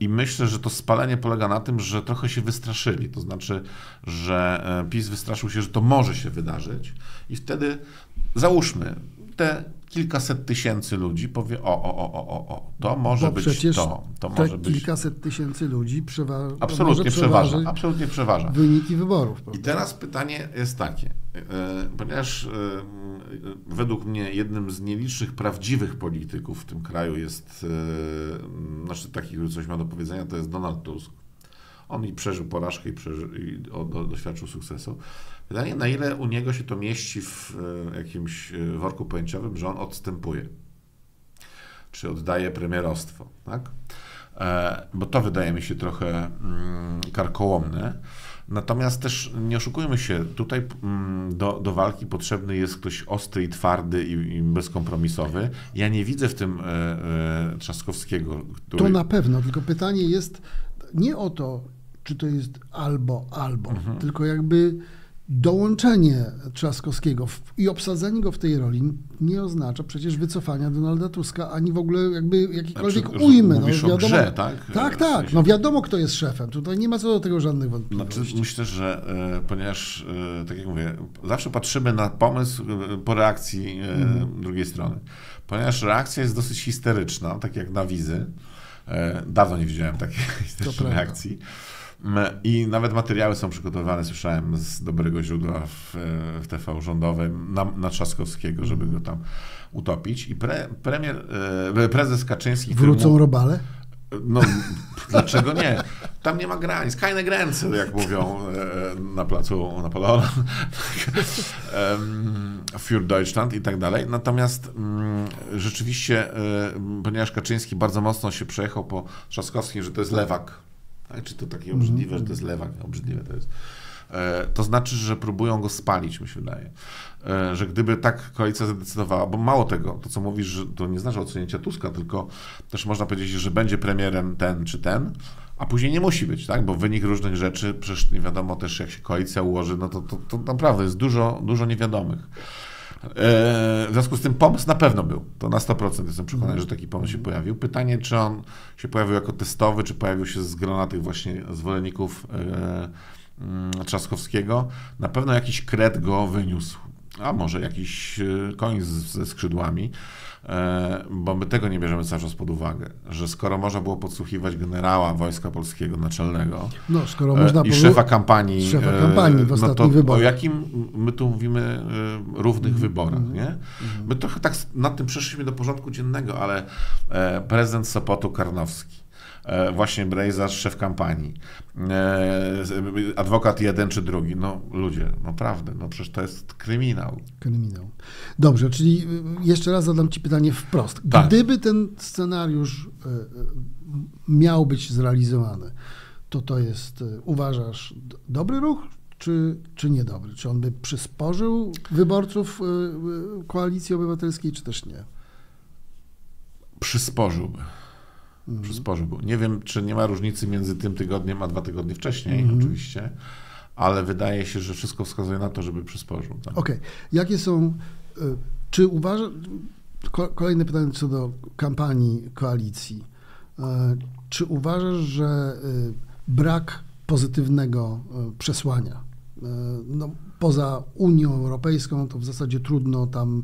I myślę, że to spalenie polega na tym, że trochę się wystraszyli. To znaczy, że e, PiS wystraszył się, że to może się wydarzyć, i wtedy załóżmy, te kilkaset tysięcy ludzi powie: O, o, o, o, o, o to może Bo być przecież to. To te może być. kilkaset tysięcy ludzi przewa- Absolutnie przeważa. Absolutnie przeważa. wyniki wyborów. I Prawda? teraz pytanie jest takie, e, ponieważ e, według mnie jednym z nielicznych prawdziwych polityków w tym kraju jest, e, znaczy takich, który coś ma do powiedzenia, to jest Donald Tusk. On i przeżył porażkę i, przeży, i doświadczył sukcesu. Pytanie, na ile u niego się to mieści w e, jakimś e, worku pojęciowym, że on odstępuje, czy oddaje premierostwo, tak? E, bo to wydaje mi się trochę mm, karkołomne. Natomiast też nie oszukujmy się, tutaj mm, do, do walki potrzebny jest ktoś ostry i twardy i, i bezkompromisowy. Ja nie widzę w tym e, e, Trzaskowskiego, który... To na pewno, tylko pytanie jest nie o to, czy to jest albo, albo, Mhm. tylko jakby dołączenie Trzaskowskiego w, i obsadzenie go w tej roli nie oznacza przecież wycofania Donalda Tuska, ani w ogóle jakby jakiejkolwiek Znaczy, ujmy. mówisz o grze, tak? Tak, tak. No wiadomo, kto jest szefem. Tutaj nie ma co do tego żadnych wątpliwości. Znaczy, myślę, że e, ponieważ, e, tak jak mówię, zawsze patrzymy na pomysł e, po reakcji Mhm. drugiej strony. Ponieważ reakcja jest dosyć histeryczna, tak jak na wizy. Dawno nie widziałem takiej historycznej *laughs* prawda. reakcji. M, I nawet materiały są przygotowywane, słyszałem z dobrego źródła w, w TV rządowym na, na Trzaskowskiego, żeby go tam utopić. I pre, premier, e, prezes Kaczyński... Wrócą mógł- robale? no, dlaczego nie? Tam nie ma granic, keine Grenze, jak mówią e, na placu Napoleona, *laughs* für Deutschland i tak dalej. Natomiast mm, rzeczywiście, e, ponieważ Kaczyński bardzo mocno się przejechał po Trzaskowskim, że to jest lewak, czy to takie obrzydliwe, że to jest lewak, obrzydliwe to jest. E, To znaczy, że próbują go spalić, mi się wydaje. E, Że gdyby tak koalicja zadecydowała, bo mało tego, to co mówisz, że to nie znaczy odsunięcia Tuska, tylko też można powiedzieć, że będzie premierem ten czy ten, a później nie musi być, tak? Bo wynik różnych rzeczy, przecież nie wiadomo też, jak się koalicja ułoży, no to, to, to naprawdę jest dużo, dużo niewiadomych. E, W związku z tym pomysł na pewno był. To na 100% jestem przekonany, że taki pomysł się pojawił. Pytanie, czy on się pojawił jako testowy, czy pojawił się z grona tych właśnie zwolenników e, mm, Trzaskowskiego. Na pewno jakiś kret go wyniósł. A może jakiś e, koń ze skrzydłami, bo my tego nie bierzemy cały czas pod uwagę, że skoro można było podsłuchiwać generała Wojska Polskiego naczelnego, No, skoro E, można I szefa kampanii. szefa e, kampanii w no to wyborach. O jakim my tu mówimy e, równych wyborach, nie? My trochę tak nad tym przeszliśmy do porządku dziennego, ale e, prezydent Sopotu Karnowski, e, właśnie Brejza, szef kampanii, e, adwokat jeden czy drugi, no ludzie, naprawdę, no przecież to jest kryminał. Kryminał. Dobrze, czyli y, jeszcze raz zadam Ci pytanie wprost. Tak. Gdyby ten scenariusz y, y, miał być zrealizowany, to to jest, uważasz, dobry ruch, czy, czy niedobry? Czy on by przysporzył wyborców Koalicji Obywatelskiej, czy też nie? Przysporzyłby. Mhm. Przysporzyłby. Nie wiem, czy nie ma różnicy między tym tygodniem, a dwa tygodnie wcześniej, Mhm. oczywiście, ale wydaje się, że wszystko wskazuje na to, żeby przysporzył. Tak. Okej. Jakie są, y, czy uważasz, ko- kolejne pytanie co do kampanii koalicji. Y, Czy uważasz, że y, brak pozytywnego przesłania, no, poza Unią Europejską, to w zasadzie trudno tam,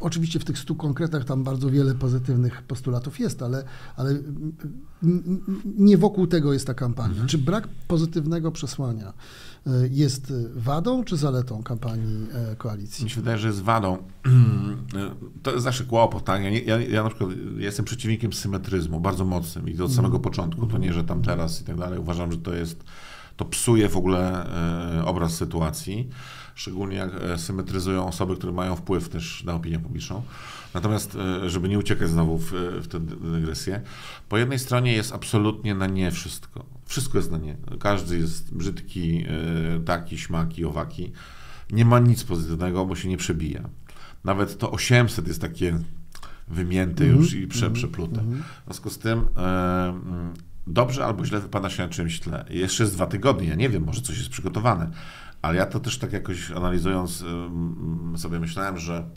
oczywiście w tych stu konkretach tam bardzo wiele pozytywnych postulatów jest, ale, ale nie wokół tego jest ta kampania. Czy brak pozytywnego przesłania y, jest y, wadą czy zaletą kampanii e, koalicji? Mi się wydaje, że jest wadą. *clears throat* To jest zawsze kłopot, tak? Ja, ja, ja na przykład jestem przeciwnikiem symetryzmu, bardzo mocnym i to od samego początku. To nie, że tam teraz i tak dalej. Uważam, że to jest, to psuje w ogóle e, obraz sytuacji, szczególnie jak e, symetryzują osoby, które mają wpływ też na opinię publiczną. Natomiast, e, żeby nie uciekać znowu w, w tę dygresję, po jednej stronie jest absolutnie na nie wszystko. Wszystko jest na nie. Każdy jest brzydki, e, taki, śmaki, owaki. Nie ma nic pozytywnego, bo się nie przebija. Nawet to 800 jest takie wymięte już i prze, przeplute. W związku z tym e, mm, dobrze albo źle wypada się na czymś tle. Jeszcze jest dwa tygodnie, ja nie wiem, może coś jest przygotowane, ale ja to też tak jakoś analizując sobie myślałem, że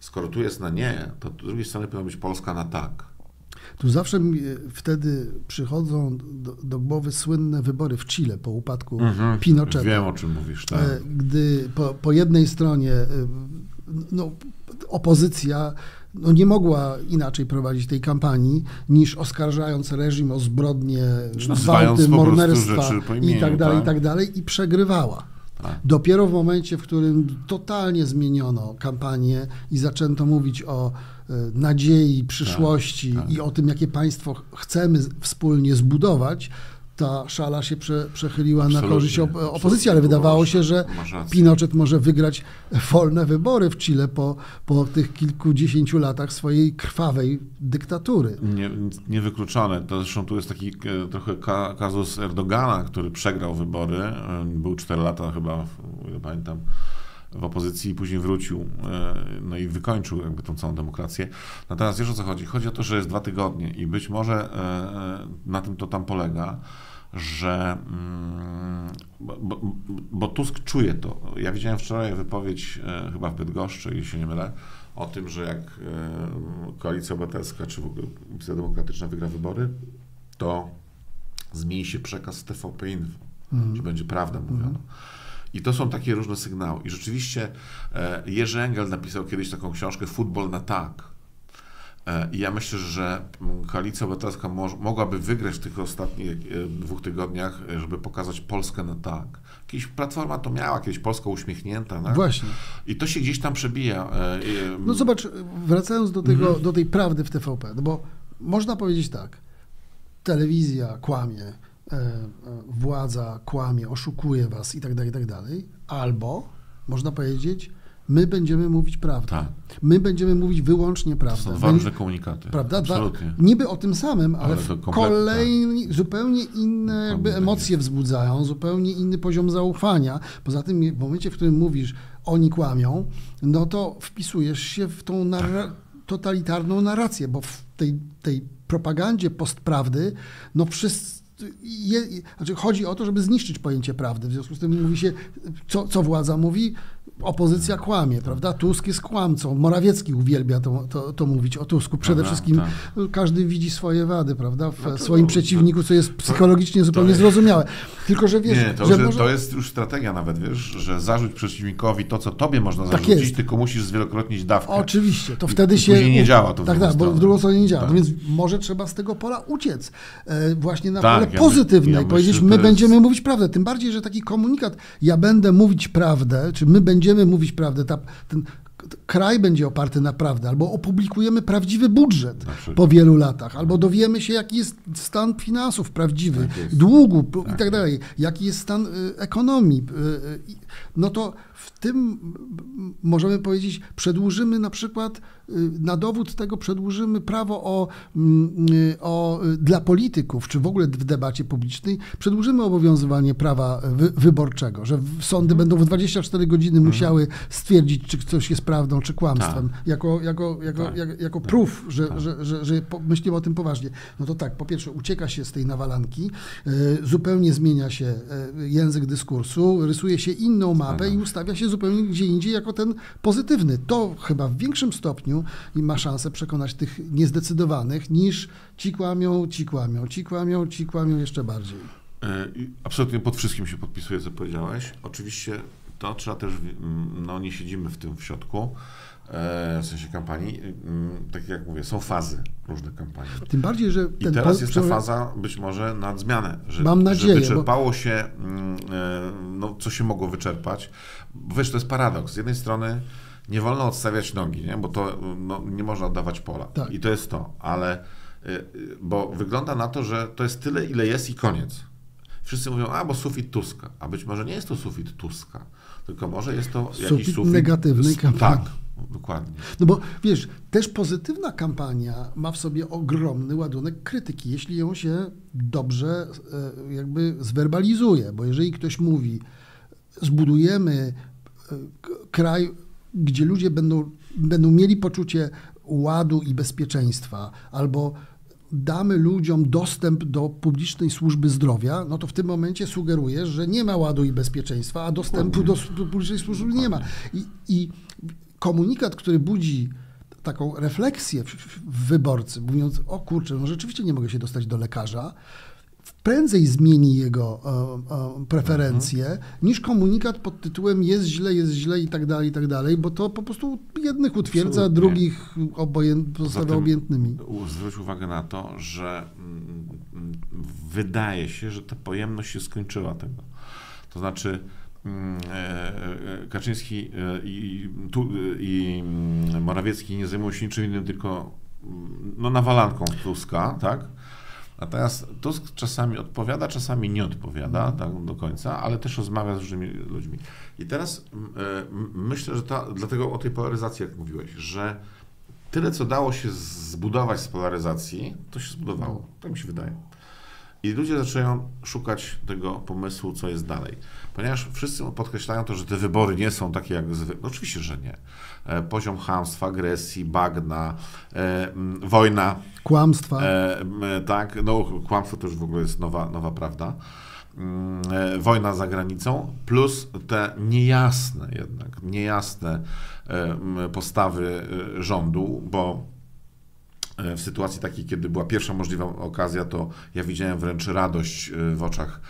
skoro tu jest na nie, to z drugiej strony powinna być Polska na tak. Tu zawsze e, wtedy przychodzą do, do głowy słynne wybory w Chile po upadku Mhm. Pinocheta. Wiem, o czym mówisz, tak. E, Gdy po, po jednej stronie e, no, opozycja no, nie mogła inaczej prowadzić tej kampanii, niż oskarżając reżim o zbrodnie, Czy nazywając gwałty, morderstwa i tak dalej, tak? i tak dalej, i przegrywała. Tak. Dopiero w momencie, w którym totalnie zmieniono kampanię i zaczęto mówić o e, nadziei, przyszłości tak. i o tym, jakie państwo ch- chcemy wspólnie zbudować, ta szala się prze, przechyliła na Absolutnie. korzyść op- opozycji, ale wydawało się, że. Pinochet może wygrać wolne wybory w Chile po, po tych kilkudziesięciu latach swojej krwawej dyktatury. Nie, niewykluczone. To zresztą tu jest taki e, trochę ka, kazus Erdogana, który przegrał wybory. E, Był 4 lata chyba, ile pamiętam, w opozycji i później wrócił e, no i wykończył jakby tą całą demokrację. Natomiast wiesz o co chodzi? Chodzi o to, że jest dwa tygodnie i być może na tym to tam polega, że mm, bo, bo, Tusk czuje to. Ja widziałem wczoraj wypowiedź e, chyba w Bydgoszczy, jeśli się nie mylę, o tym, że jak e, Koalicja Obywatelska czy Opcja Demokratyczna wygra wybory, to zmieni się przekaz TVP Info, czy będzie prawda mówiona. I to są takie różne sygnały. I rzeczywiście e, Jerzy Engel napisał kiedyś taką książkę Futbol na tak. E, I ja myślę, że Koalicja Obywatelska mogłaby wygrać w tych ostatnich e, dwóch tygodniach, e, żeby pokazać Polskę na tak. Kiedyś Platforma to miała, kiedyś Polska uśmiechnięta. Tak? Właśnie. I to się gdzieś tam przebija. No zobacz, wracając do, tego, Mhm. do tej prawdy w TVP, no bo można powiedzieć tak, telewizja kłamie, władza kłamie, oszukuje was i tak dalej, i tak dalej, albo można powiedzieć, my będziemy mówić prawdę. Tak. My będziemy mówić wyłącznie To prawdę. są dwa różne komunikaty. Prawda? Absolutnie. niby o tym samym, ale, Ale to kolejni, zupełnie inne jakby tak emocje wzbudzają, zupełnie inny poziom zaufania. Poza tym w momencie, w którym mówisz, oni kłamią, no to wpisujesz się w tą narra- totalitarną narrację, bo w tej, tej propagandzie postprawdy, no wszyscy je, znaczy chodzi o to, żeby zniszczyć pojęcie prawdy. W związku z tym mówi się, co, co władza mówi, opozycja kłamie, prawda? Tusk jest kłamcą. Morawiecki uwielbia to, to, to mówić o Tusku. Przede wszystkim Tak. każdy widzi swoje wady, prawda? W No swoim to- przeciwniku, co jest psychologicznie zupełnie jest- zrozumiałe. Tylko, że wiesz, Nie, to, że że może... to jest już strategia nawet, wiesz, że zarzuć przeciwnikowi to, co tobie można Tak zarzucić, jest. tylko musisz zwielokrotnić dawkę. Oczywiście, to wtedy i się. później nie działa to w Tak, tak, bo w drugą stronę nie działa. Tak. No więc może trzeba z tego pola uciec. E, właśnie na Tak, pole ja ja myślę, powiedzieć, my jest- będziemy mówić prawdę. Tym bardziej, że taki komunikat, ja będę mówić prawdę, czy my będziemy mówić prawdę, ta, ten kraj będzie oparty na prawdę, albo opublikujemy prawdziwy budżet Na przykład. po wielu latach, albo dowiemy się, jaki jest stan finansów prawdziwy, Tak długu p- i Tak tak dalej, jaki jest stan y, ekonomii. y, y, No to w tym możemy powiedzieć, przedłużymy na przykład, y, na dowód tego przedłużymy prawo o, mm, y, o, y, dla polityków, czy w ogóle w debacie publicznej, przedłużymy obowiązywanie prawa wy, wyborczego, że sądy Mhm. będą w 24 godziny musiały stwierdzić, czy coś jest prawdą, czy kłamstwem, jako, jako, jako, Tak. jak, jako proof, że, że, że, że po- myślimy o tym poważnie. No to tak, po pierwsze ucieka się z tej nawalanki, zupełnie zmienia się język dyskursu, rysuje się inną mapę i ustawia się zupełnie gdzie indziej jako ten pozytywny. To chyba w większym stopniu ma szansę przekonać tych niezdecydowanych niż ci kłamią, ci kłamią, ci kłamią, ci kłamią jeszcze bardziej. E, Absolutnie pod wszystkim się podpisuję, co powiedziałeś. Oczywiście to trzeba też, no nie siedzimy w tym w środku, w sensie kampanii. Mm, Tak jak mówię, są fazy różnych kampanii. Tym bardziej, że I teraz jest ta faza być może nad zmianę, że, Mam nadzieję, że bo- wyczerpało się, mm, e, no, co się mogło wyczerpać. Bo Wiesz, to jest paradoks. Z jednej strony nie wolno odstawiać nogi, nie? bo to no, nie można oddawać pola. Tak. I to jest to, ale e, e, bo wygląda na to, że to jest tyle, ile jest i koniec. Wszyscy mówią, a bo sufit Tuska, a być może nie jest to sufit Tuska, tylko może jest to jakiś Sufit sufit... negatywnej s- kampanii. Tak, dokładnie. No bo wiesz, też pozytywna kampania ma w sobie ogromny ładunek krytyki, jeśli ją się dobrze e, jakby zwerbalizuje, bo jeżeli ktoś mówi, zbudujemy e, kraj, gdzie ludzie będą, będą mieli poczucie ładu i bezpieczeństwa, albo damy ludziom dostęp do publicznej służby zdrowia, no to w tym momencie sugerujesz, że nie ma ładu i bezpieczeństwa, a dostępu do publicznej służby nie ma. I, i komunikat, który budzi taką refleksję w, wyborcy, mówiąc, o kurczę, no rzeczywiście nie mogę się dostać do lekarza, prędzej zmieni jego e, e, preferencje mhm. niż komunikat pod tytułem jest źle, jest źle i tak dalej, i tak dalej, bo to po prostu jednych utwierdza, a drugich obojęt, pozostawia obojętnymi. Zwróć uwagę na to, że mm, mm, wydaje się, że ta pojemność się skończyła tego. To znaczy Kaczyński i, i Morawiecki nie zajmują się niczym innym, tylko no, nawalanką Tuska, tak? Natomiast Tusk czasami odpowiada, czasami nie odpowiada tak do końca, ale też rozmawia z różnymi ludźmi. I teraz myślę, że ta, dlatego o tej polaryzacji, jak mówiłeś, że tyle, co dało się zbudować z polaryzacji, to się zbudowało. Tak mi się wydaje. I ludzie zaczynają szukać tego pomysłu, co jest dalej. Ponieważ wszyscy podkreślają to, że te wybory nie są takie jak zwykle. No oczywiście, że nie. E, poziom hamstwa, agresji, bagna, e, wojna. Kłamstwa. E, tak, no kłamstwo to już w ogóle jest nowa, nowa prawda. Mm, e, wojna za granicą, plus te niejasne jednak, niejasne e, postawy e, rządu, bo w sytuacji takiej, kiedy była pierwsza możliwa okazja, to ja widziałem wręcz radość w oczach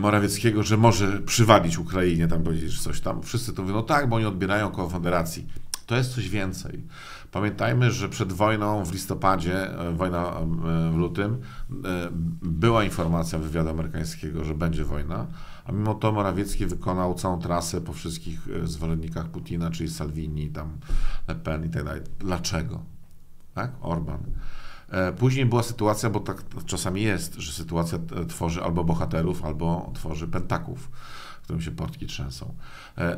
Morawieckiego, że może przywalić Ukrainie, tam powiedzieć coś tam. Wszyscy to mówią, no tak, bo oni odbierają konfederacji. To jest coś więcej. Pamiętajmy, że przed wojną w listopadzie, e, wojna e, w lutym, e, była informacja wywiadu amerykańskiego, że będzie wojna, a mimo to Morawiecki wykonał całą trasę po wszystkich zwolennikach Putina, czyli Salvini, tam Le Pen i tak dalej. Dlaczego? Tak? Orban. Później była sytuacja, bo tak czasami jest, że sytuacja tworzy albo bohaterów, albo tworzy pentaków, którym się portki trzęsą.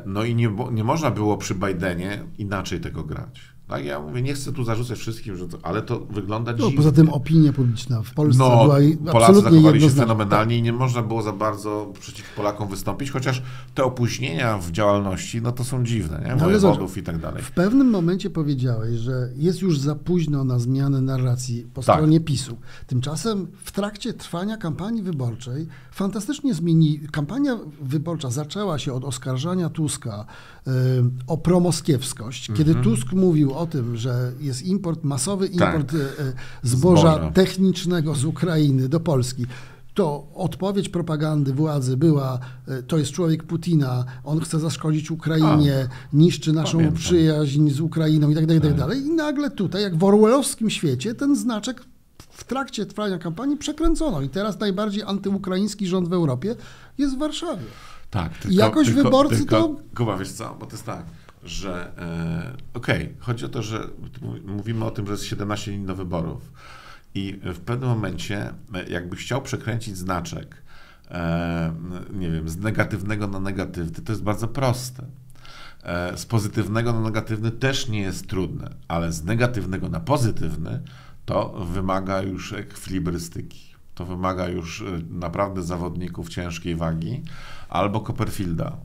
No i nie, nie można było przy Bidenie inaczej tego grać. Tak, ja mówię, nie chcę tu zarzucać wszystkim, że to, ale to wygląda no, dziwnie. Poza tym opinia publiczna w Polsce no, była Polacy zachowali się fenomenalnie tak. i nie można było za bardzo przeciw Polakom wystąpić, chociaż te opóźnienia w działalności, no to są dziwne, nie? Wojewodów no, i tak dalej. W pewnym momencie powiedziałeś, że jest już za późno na zmianę narracji po tak. stronie PiSu. Tymczasem w trakcie trwania kampanii wyborczej fantastycznie zmieni... Kampania wyborcza zaczęła się od oskarżania Tuska y, o promoskiewskość, kiedy mhm. Tusk mówił o tym, że jest import, masowy tak. import tak. zboża, zboża technicznego z Ukrainy do Polski to odpowiedź propagandy władzy była, e, to jest człowiek Putina, on chce zaszkodzić Ukrainie, A, niszczy naszą pamiętam. przyjaźń z Ukrainą i tak dalej, i tak dalej. I nagle tutaj, jak w orwellowskim świecie, ten znaczek w trakcie trwania kampanii przekręcono i teraz najbardziej antyukraiński rząd w Europie jest w Warszawie. Tak. Tylko, I jakoś tylko, wyborcy tylko, to... Kuba, wiesz co, bo to jest tak, że e, okej, okay, chodzi o to, że mówimy o tym, że jest 17 dni do wyborów i w pewnym momencie e, jakbyś chciał przekręcić znaczek e, nie wiem, z negatywnego na negatywny, to jest bardzo proste. Z pozytywnego na negatywny też nie jest trudne, ale z negatywnego na pozytywny to wymaga już ekwilibrystyki. To wymaga już naprawdę zawodników ciężkiej wagi albo Copperfielda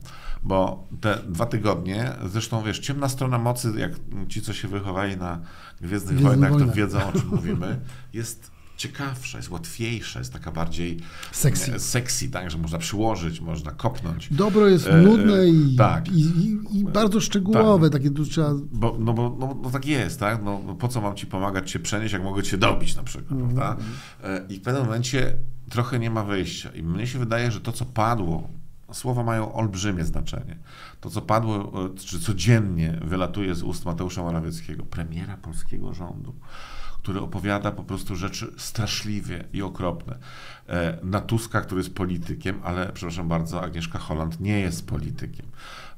bo te dwa tygodnie, zresztą wiesz, ciemna strona mocy, jak ci, co się wychowali na Gwiezdnych Wojnach, to wiedzą, o czym *laughs* mówimy, jest ciekawsza, jest łatwiejsza, jest taka bardziej sexy, e, sexy tak, że można przyłożyć, można kopnąć. Dobro jest e, nudne i, tak. i, i, i bardzo szczegółowe, tak. takie tu trzeba... Bo, no bo no, no tak jest, tak? No, no, po co mam ci pomagać się przenieść, jak mogę cię dobić na przykład, mm -hmm. prawda? E, I w pewnym momencie trochę nie ma wyjścia. I mnie się wydaje, że to, co padło Słowa mają olbrzymie znaczenie. To, co padło, czy codziennie wylatuje z ust Mateusza Morawieckiego, premiera polskiego rządu, który opowiada po prostu rzeczy straszliwie i okropne. E, na Tuska, który jest politykiem, ale przepraszam bardzo, Agnieszka Holland nie jest politykiem.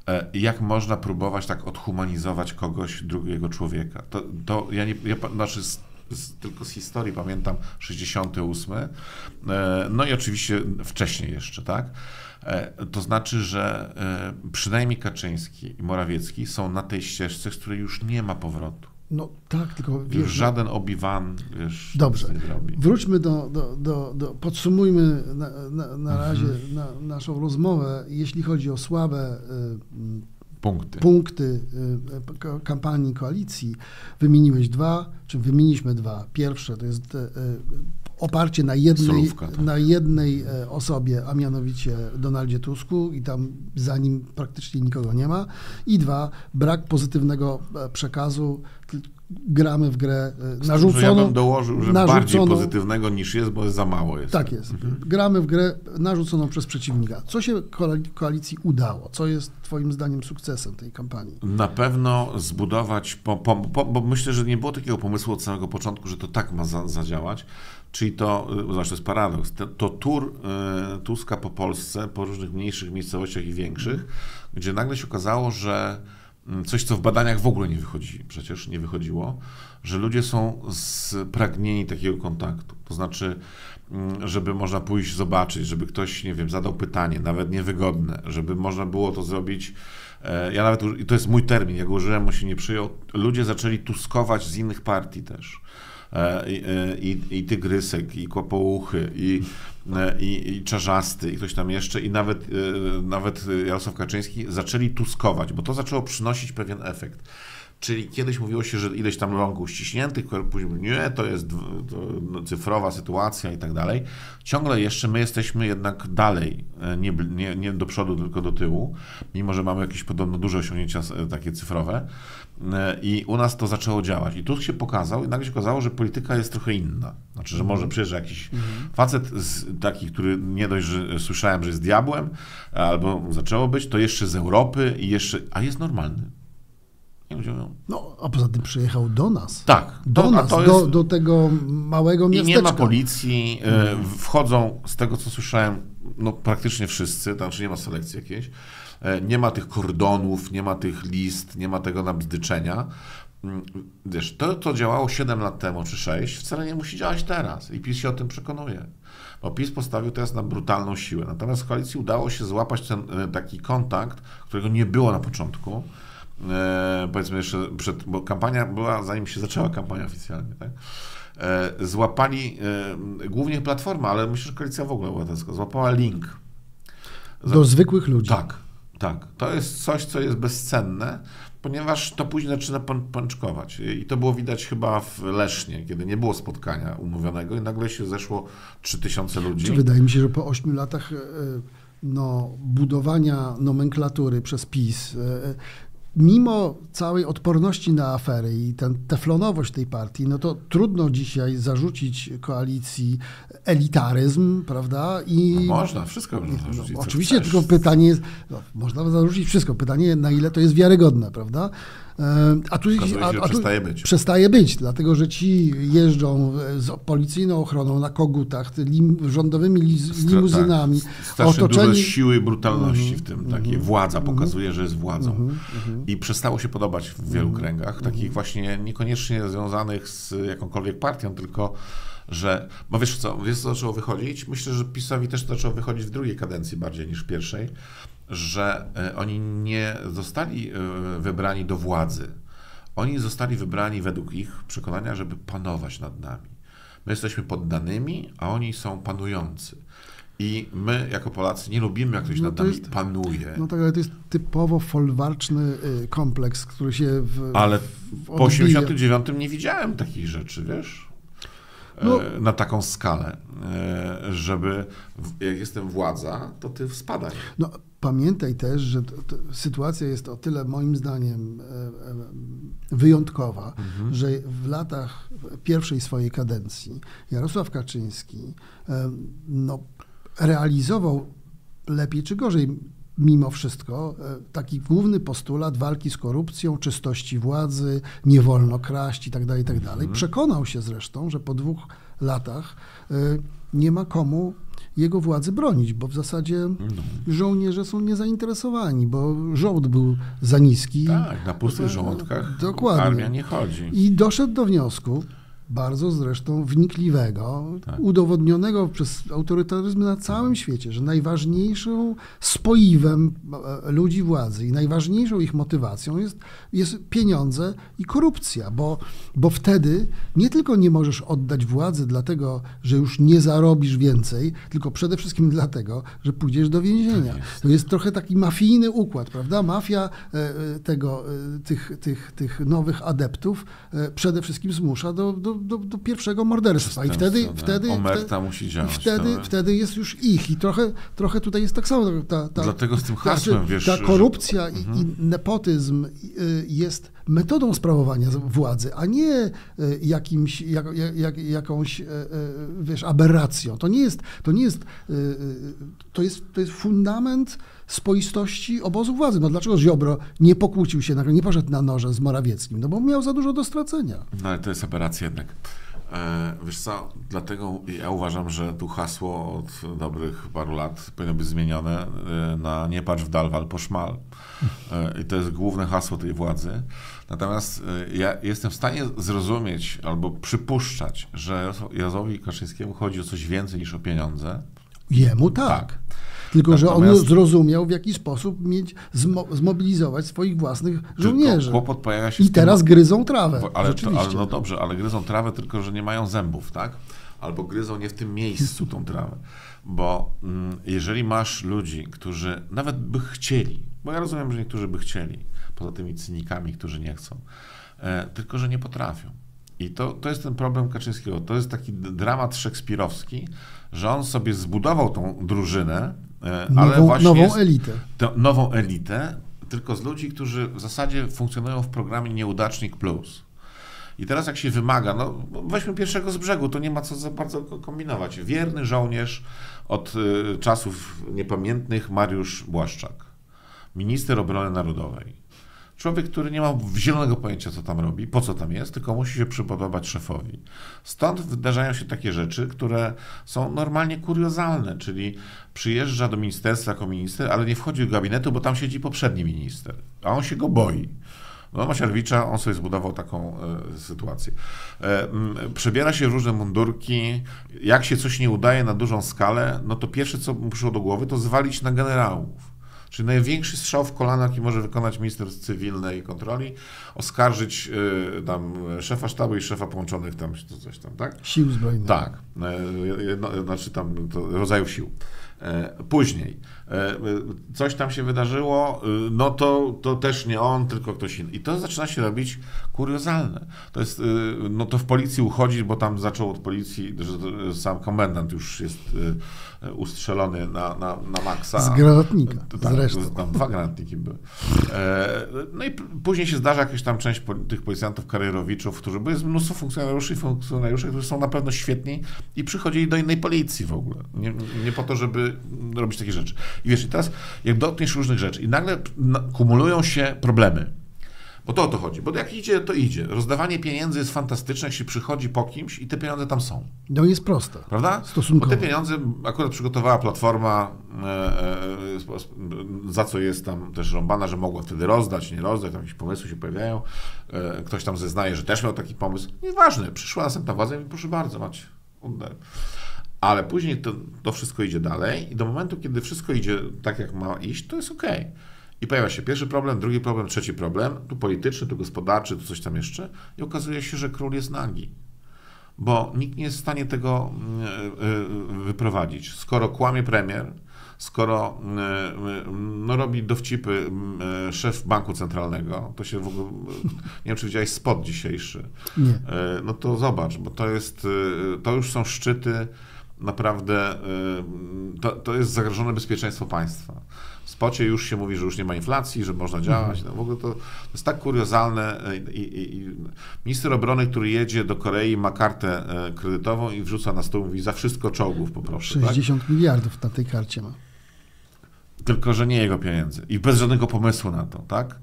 E, jak można próbować tak odhumanizować kogoś, drugiego człowieka? To, to ja nie, ja, znaczy z, tylko z historii pamiętam 68, e, no i oczywiście wcześniej jeszcze, tak? E, to znaczy, że e, przynajmniej Kaczyński i Morawiecki są na tej ścieżce, z której już nie ma powrotu. No tak, tylko wiesz, już no- żaden obi-wan wiesz, Dobrze, wróćmy do, do, do, do podsumujmy na, na, na razie mhm. na, naszą rozmowę, jeśli chodzi o słabe y, punkty, punkty y, kampanii koalicji. Wymieniłeś dwa, czy wymieniliśmy dwa. Pierwsze to jest y, oparcie na jednej, Solówka, tak. na jednej e, osobie, a mianowicie Donaldzie Tusku i tam za nim praktycznie nikogo nie ma. I dwa, brak pozytywnego e, przekazu. Gramy w grę e, Że ja narzuconą. bym dołożył, że bardziej narzuconą- pozytywnego niż jest, bo za mało jest. Tak jest. Gramy w grę narzuconą przez przeciwnika. Co się koali- koalicji udało? Co jest Twoim zdaniem sukcesem tej kampanii? Na pewno zbudować, po, po, po, bo myślę, że nie było takiego pomysłu od samego początku, że to tak ma za, zadziałać. Czyli to, y, zresztą to jest paradoks, to, to tour y, Tuska po Polsce, po różnych mniejszych miejscowościach i większych, gdzie nagle się okazało, że mm, coś, co w badaniach w ogóle nie wychodzi, przecież nie wychodziło, że ludzie są spragnieni takiego kontaktu. To znaczy, mm, żeby można pójść zobaczyć, żeby ktoś, nie wiem, zadał pytanie, nawet niewygodne, żeby można było to zrobić. e, Ja nawet, i to jest mój termin, jak użyłem, on się nie przyjął. Ludzie zaczęli tuskować z innych partii też. E, I, e, i, i Tygrysek, i Kłopouchy, i, e, i, i Czarzasty, i ktoś tam jeszcze, i nawet, nawet Jarosław Kaczyński zaczęli tuskować, bo to zaczęło przynosić pewien efekt. Czyli kiedyś mówiło się, że ileś tam rąk uściśniętych, później nie, to jest to, no, cyfrowa sytuacja i tak dalej. Ciągle jeszcze my jesteśmy jednak dalej, nie, nie, nie do przodu, tylko do tyłu, mimo że mamy jakieś podobno duże osiągnięcia takie cyfrowe. E, I u nas to zaczęło działać. I tu się pokazał, i nagle się okazało, że polityka jest trochę inna. Znaczy, że może przyjeżdża jakiś facet z, taki, który nie dość, że słyszałem, że jest diabłem, albo zaczęło być, to jeszcze z Europy i jeszcze, a jest normalny. I ludzie mówią, No, a poza tym przyjechał do nas. tak, Do to, a nas, to do, jest, do tego małego i miasteczka. nie ma policji, e, wchodzą, z tego co słyszałem, no praktycznie wszyscy, tam czy nie ma selekcji jakiejś, e, nie ma tych kordonów, nie ma tych list, nie ma tego nabzdyczenia. Mm, Wiesz, to, co działało 7 lat temu czy 6, wcale nie musi działać teraz. I PiS się o tym przekonuje. Bo PiS postawił teraz na brutalną siłę. Natomiast koalicji udało się złapać ten e, taki kontakt, którego nie było na początku. E, powiedzmy jeszcze przed, bo kampania była, zanim się zaczęła kampania oficjalnie, tak? E, złapali e, głównie Platforma, ale myślę, że koalicja w ogóle obywatelska złapała link. Do zwykłych ludzi. Tak, tak. To jest coś, co jest bezcenne, ponieważ to później zaczyna pą- pączkować. I to było widać chyba w Lesznie, kiedy nie było spotkania umówionego i nagle się zeszło 3000 ludzi. Czy wydaje mi się, że po ośmiu latach e, no, budowania nomenklatury przez PiS, e, mimo całej odporności na afery i tę teflonowość tej partii, no to trudno dzisiaj zarzucić koalicji elitaryzm, prawda? I No można, wszystko można zarzucić. no, oczywiście, chcesz. tylko pytanie jest, no, można zarzucić wszystko, pytanie na ile to jest wiarygodne, prawda? E, A tu, Okazuje się, że przestaje być. Przestaje być, dlatego że ci jeżdżą z policyjną ochroną na kogutach, lim, rządowymi liz, Stra- limuzynami, tak, strasznie dużo otoczeni... siły i brutalności Mhm, w tym. Takie władza pokazuje, że jest władzą. I przestało się podobać w wielu Mhm, kręgach, takich właśnie niekoniecznie związanych z jakąkolwiek partią, tylko że, bo wiesz co, wiesz co zaczęło wychodzić? Myślę, że PiSowi też to zaczęło wychodzić w drugiej kadencji bardziej niż w pierwszej, że e, oni nie zostali e, wybrani do władzy. Oni zostali wybrani według ich przekonania, żeby panować nad nami. My jesteśmy poddanymi, a oni są panujący. I my, jako Polacy, nie lubimy, jak ktoś No nad nami jest- panuje. No tak, ale to jest typowo folwarczny y, kompleks, który się w, Ale w, po odbija. 89 nie widziałem takich rzeczy, wiesz? No. E, Na taką skalę, żeby jak jestem władza, to ty spadaj. No, pamiętaj też, że to, to sytuacja jest o tyle moim zdaniem e, e, wyjątkowa, że w latach pierwszej swojej kadencji Jarosław Kaczyński e, no, realizował lepiej czy gorzej mimo wszystko taki główny postulat walki z korupcją, czystości władzy, nie wolno kraść i tak dalej, i tak dalej. Przekonał się zresztą, że po dwóch latach nie ma komu jego władzy bronić, bo w zasadzie żołnierze są niezainteresowani, bo żołd był za niski. Tak, na pustych żołądkach dokładnie. armia nie chodzi. I doszedł do wniosku, bardzo zresztą wnikliwego, Tak. udowodnionego przez autorytaryzmy na całym świecie, że najważniejszą spoiwem e, ludzi władzy i najważniejszą ich motywacją jest, jest pieniądze i korupcja, bo, bo wtedy nie tylko nie możesz oddać władzy dlatego, że już nie zarobisz więcej, tylko przede wszystkim dlatego, że pójdziesz do więzienia. Tak jest. To jest trochę taki mafijny układ, prawda? Mafia e, e, tego, tych, tych, tych nowych adeptów przede wszystkim zmusza do, do do, do pierwszego morderstwa. I wtedy, tak. wtedy, Omerta wtedy, musi działać. wtedy, to- wtedy jest już ich. I trochę, trochę tutaj jest tak samo. Ta, ta, Dlatego z tym hasłem, znaczy, wiesz, Ta że- Mhm. korupcja i, i nepotyzm y, jest metodą sprawowania władzy, a nie y, jakimś, jak, jak, jak, jakąś, y, y, wiesz, aberracją. To nie jest, to nie jest, y, to jest, to jest fundament spoistości obozu władzy. No dlaczego Ziobro nie pokłócił się, nie poszedł na noże z Morawieckim? No bo miał za dużo do stracenia. No ale to jest aberracja jednak. E, wiesz co, dlatego ja uważam, że tu hasło od dobrych paru lat powinno być zmienione e, na nie patrz w dal, wal po szmal. E, I to jest główne hasło tej władzy. Natomiast ja jestem w stanie zrozumieć albo przypuszczać, że Jazowi Kaczyńskiemu chodzi o coś więcej niż o pieniądze. Jemu tak. Tak. Tylko, że on zrozumiał, w jaki sposób mieć, zmo, zmobilizować swoich własnych żołnierzy. Kłopot pojawia się I tym- teraz gryzą trawę. Ale, to, ale no dobrze, ale gryzą trawę tylko, że nie mają zębów, tak? Albo gryzą nie w tym miejscu tą trawę. Bo mm, jeżeli masz ludzi, którzy nawet by chcieli, bo ja rozumiem, że niektórzy by chcieli, poza tymi cynikami, którzy nie chcą, e, tylko że nie potrafią. I to, to jest ten problem Kaczyńskiego. To jest taki dramat szekspirowski, że on sobie zbudował tą drużynę, e, ale nową, właśnie nową elitę. tę nową elitę, tylko z ludzi, którzy w zasadzie funkcjonują w programie Nieudacznik Plus. I teraz jak się wymaga, no weźmy pierwszego z brzegu, to nie ma co za bardzo ko- kombinować. Wierny żołnierz od y, czasów niepamiętnych Mariusz Błaszczak, minister obrony narodowej. Człowiek, który nie ma zielonego pojęcia, co tam robi, po co tam jest, tylko musi się przypodobać szefowi. Stąd wydarzają się takie rzeczy, które są normalnie kuriozalne, czyli przyjeżdża do ministerstwa jako minister, ale nie wchodzi do gabinetu, bo tam siedzi poprzedni minister, a on się go boi. No, Masierowicza, on sobie zbudował taką e, sytuację. E, m, przebiera się w różne mundurki. Jak się coś nie udaje na dużą skalę, no to pierwsze, co mu przyszło do głowy, to zwalić na generałów. Czyli największy strzał w kolana, jaki może wykonać minister cywilnej kontroli, oskarżyć y, tam szefa sztabu i szefa połączonych tam, coś tam, tak? Sił zbrojnych. Tak, e, jedno, znaczy tam rodzajów sił. E, Później coś tam się wydarzyło, y, no to, to też nie on, tylko ktoś inny. I to zaczyna się robić kuriozalne. To jest, y, no to w policji uchodzi, bo tam zaczął od policji, że to sam komendant już jest y, ustrzelony na, na, na maksa. Z granatnika, Tak, zresztą. Tam dwa granatniki były. E, no i później się zdarza jakaś tam część tych policjantów, karierowiczów, którzy, bo jest mnóstwo funkcjonariuszy i funkcjonariuszy, którzy są na pewno świetni i przychodzili do innej policji w ogóle. Nie, nie po to, żeby robić takie rzeczy. I wiesz, i teraz jak dotkniesz różnych rzeczy i nagle na, kumulują się problemy. Bo to o to chodzi. Bo jak idzie, to idzie. Rozdawanie pieniędzy jest fantastyczne, jak się przychodzi po kimś i te pieniądze tam są. No jest proste. Prawda? Stosunkowo. Bo te pieniądze akurat przygotowała Platforma, e, e, sp- za co jest tam też rąbana, że mogła wtedy rozdać, nie rozdać, tam jakieś pomysły się pojawiają. E, Ktoś tam zeznaje, że też miał taki pomysł. Nieważne, przyszła następna władza i mówi, proszę bardzo, macie. oddaj. Ale później to, to wszystko idzie dalej i do momentu, kiedy wszystko idzie tak, jak ma iść, to jest okej. I pojawia się pierwszy problem, drugi problem, trzeci problem, tu polityczny, tu gospodarczy, tu coś tam jeszcze i okazuje się, że król jest nagi bo nikt nie jest w stanie tego mm, y, y, wyprowadzić. Skoro kłamie premier, skoro y, y, no, robi dowcipy mm, szef banku centralnego, to się w ogóle, *laughs* nie wiem czy widziałeś spot dzisiejszy, Nie. No to zobacz, bo to jest, to już są szczyty naprawdę, y, to, to jest zagrożone bezpieczeństwo państwa. W spocie już się mówi, że już nie ma inflacji, że można działać. No w ogóle to, jest tak kuriozalne. y, I, i, i minister obrony, który jedzie do Korei, ma kartę e, kredytową i wrzuca na stół, mówi za wszystko czołgów poproszę. Tak? 60 miliardów na tej karcie ma. Tylko, że nie jego pieniędzy. I bez żadnego pomysłu na to, tak?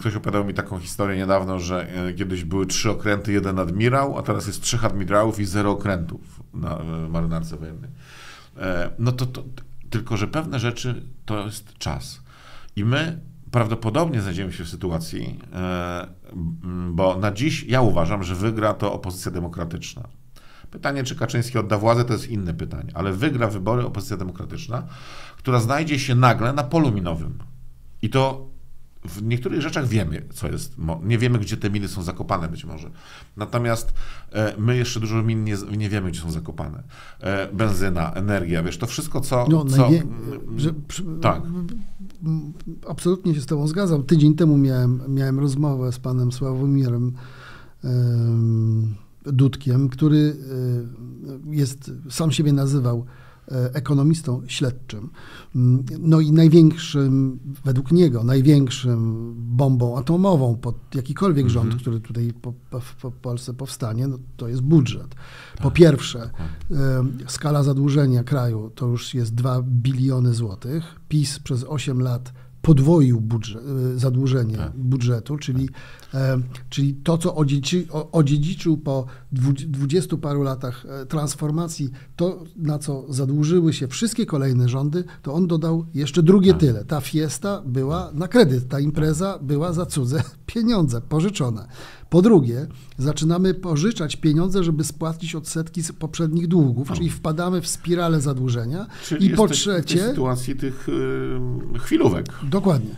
Ktoś opowiadał mi taką historię niedawno, że e, kiedyś były trzy okręty, jeden admirał, a teraz jest trzech admirałów i zero okrętów na e, marynarce wojennej. E, No to, to tylko, że pewne rzeczy to jest czas. I my prawdopodobnie znajdziemy się w sytuacji, bo na dziś ja uważam, że wygra to opozycja demokratyczna. Pytanie, czy Kaczyński odda władzę, to jest inne pytanie, ale wygra wybory opozycja demokratyczna, która znajdzie się nagle na polu minowym. I to w niektórych rzeczach wiemy, co jest. Nie wiemy, gdzie te miny są zakopane być może. Natomiast e, my jeszcze dużo min nie, nie wiemy, gdzie są zakopane. E, benzyna, energia, wiesz, to wszystko, co... No, co najwie... mm, że, tak. Absolutnie się z Tobą zgadzam. Tydzień temu miałem, miałem rozmowę z panem Sławomirem em, Dudkiem, który jest, sam siebie nazywał ekonomistą śledczym. Mm, no i największym, według niego, największym bombą atomową pod jakikolwiek mhm. rząd, który tutaj po, po, po Polsce powstanie, no, to jest budżet. Po tak. pierwsze, skala zadłużenia kraju to już jest 2 biliony złotych. PiS przez 8 lat podwoił budżet, e, zadłużenie tak. budżetu, czyli, e, czyli to, co odziedziczy, odziedziczył po dwudziestu paru latach e, transformacji, to, na co zadłużyły się wszystkie kolejne rządy, to on dodał jeszcze drugie tak. tyle. Ta fiesta była na kredyt, ta impreza była za cudze *laughs* pieniądze, pożyczone. Po drugie, zaczynamy pożyczać pieniądze, żeby spłacić odsetki z poprzednich długów, no. czyli wpadamy w spiralę zadłużenia. Czyli I po trzecie. W sytuacji tych yy, chwilówek. Dokładnie.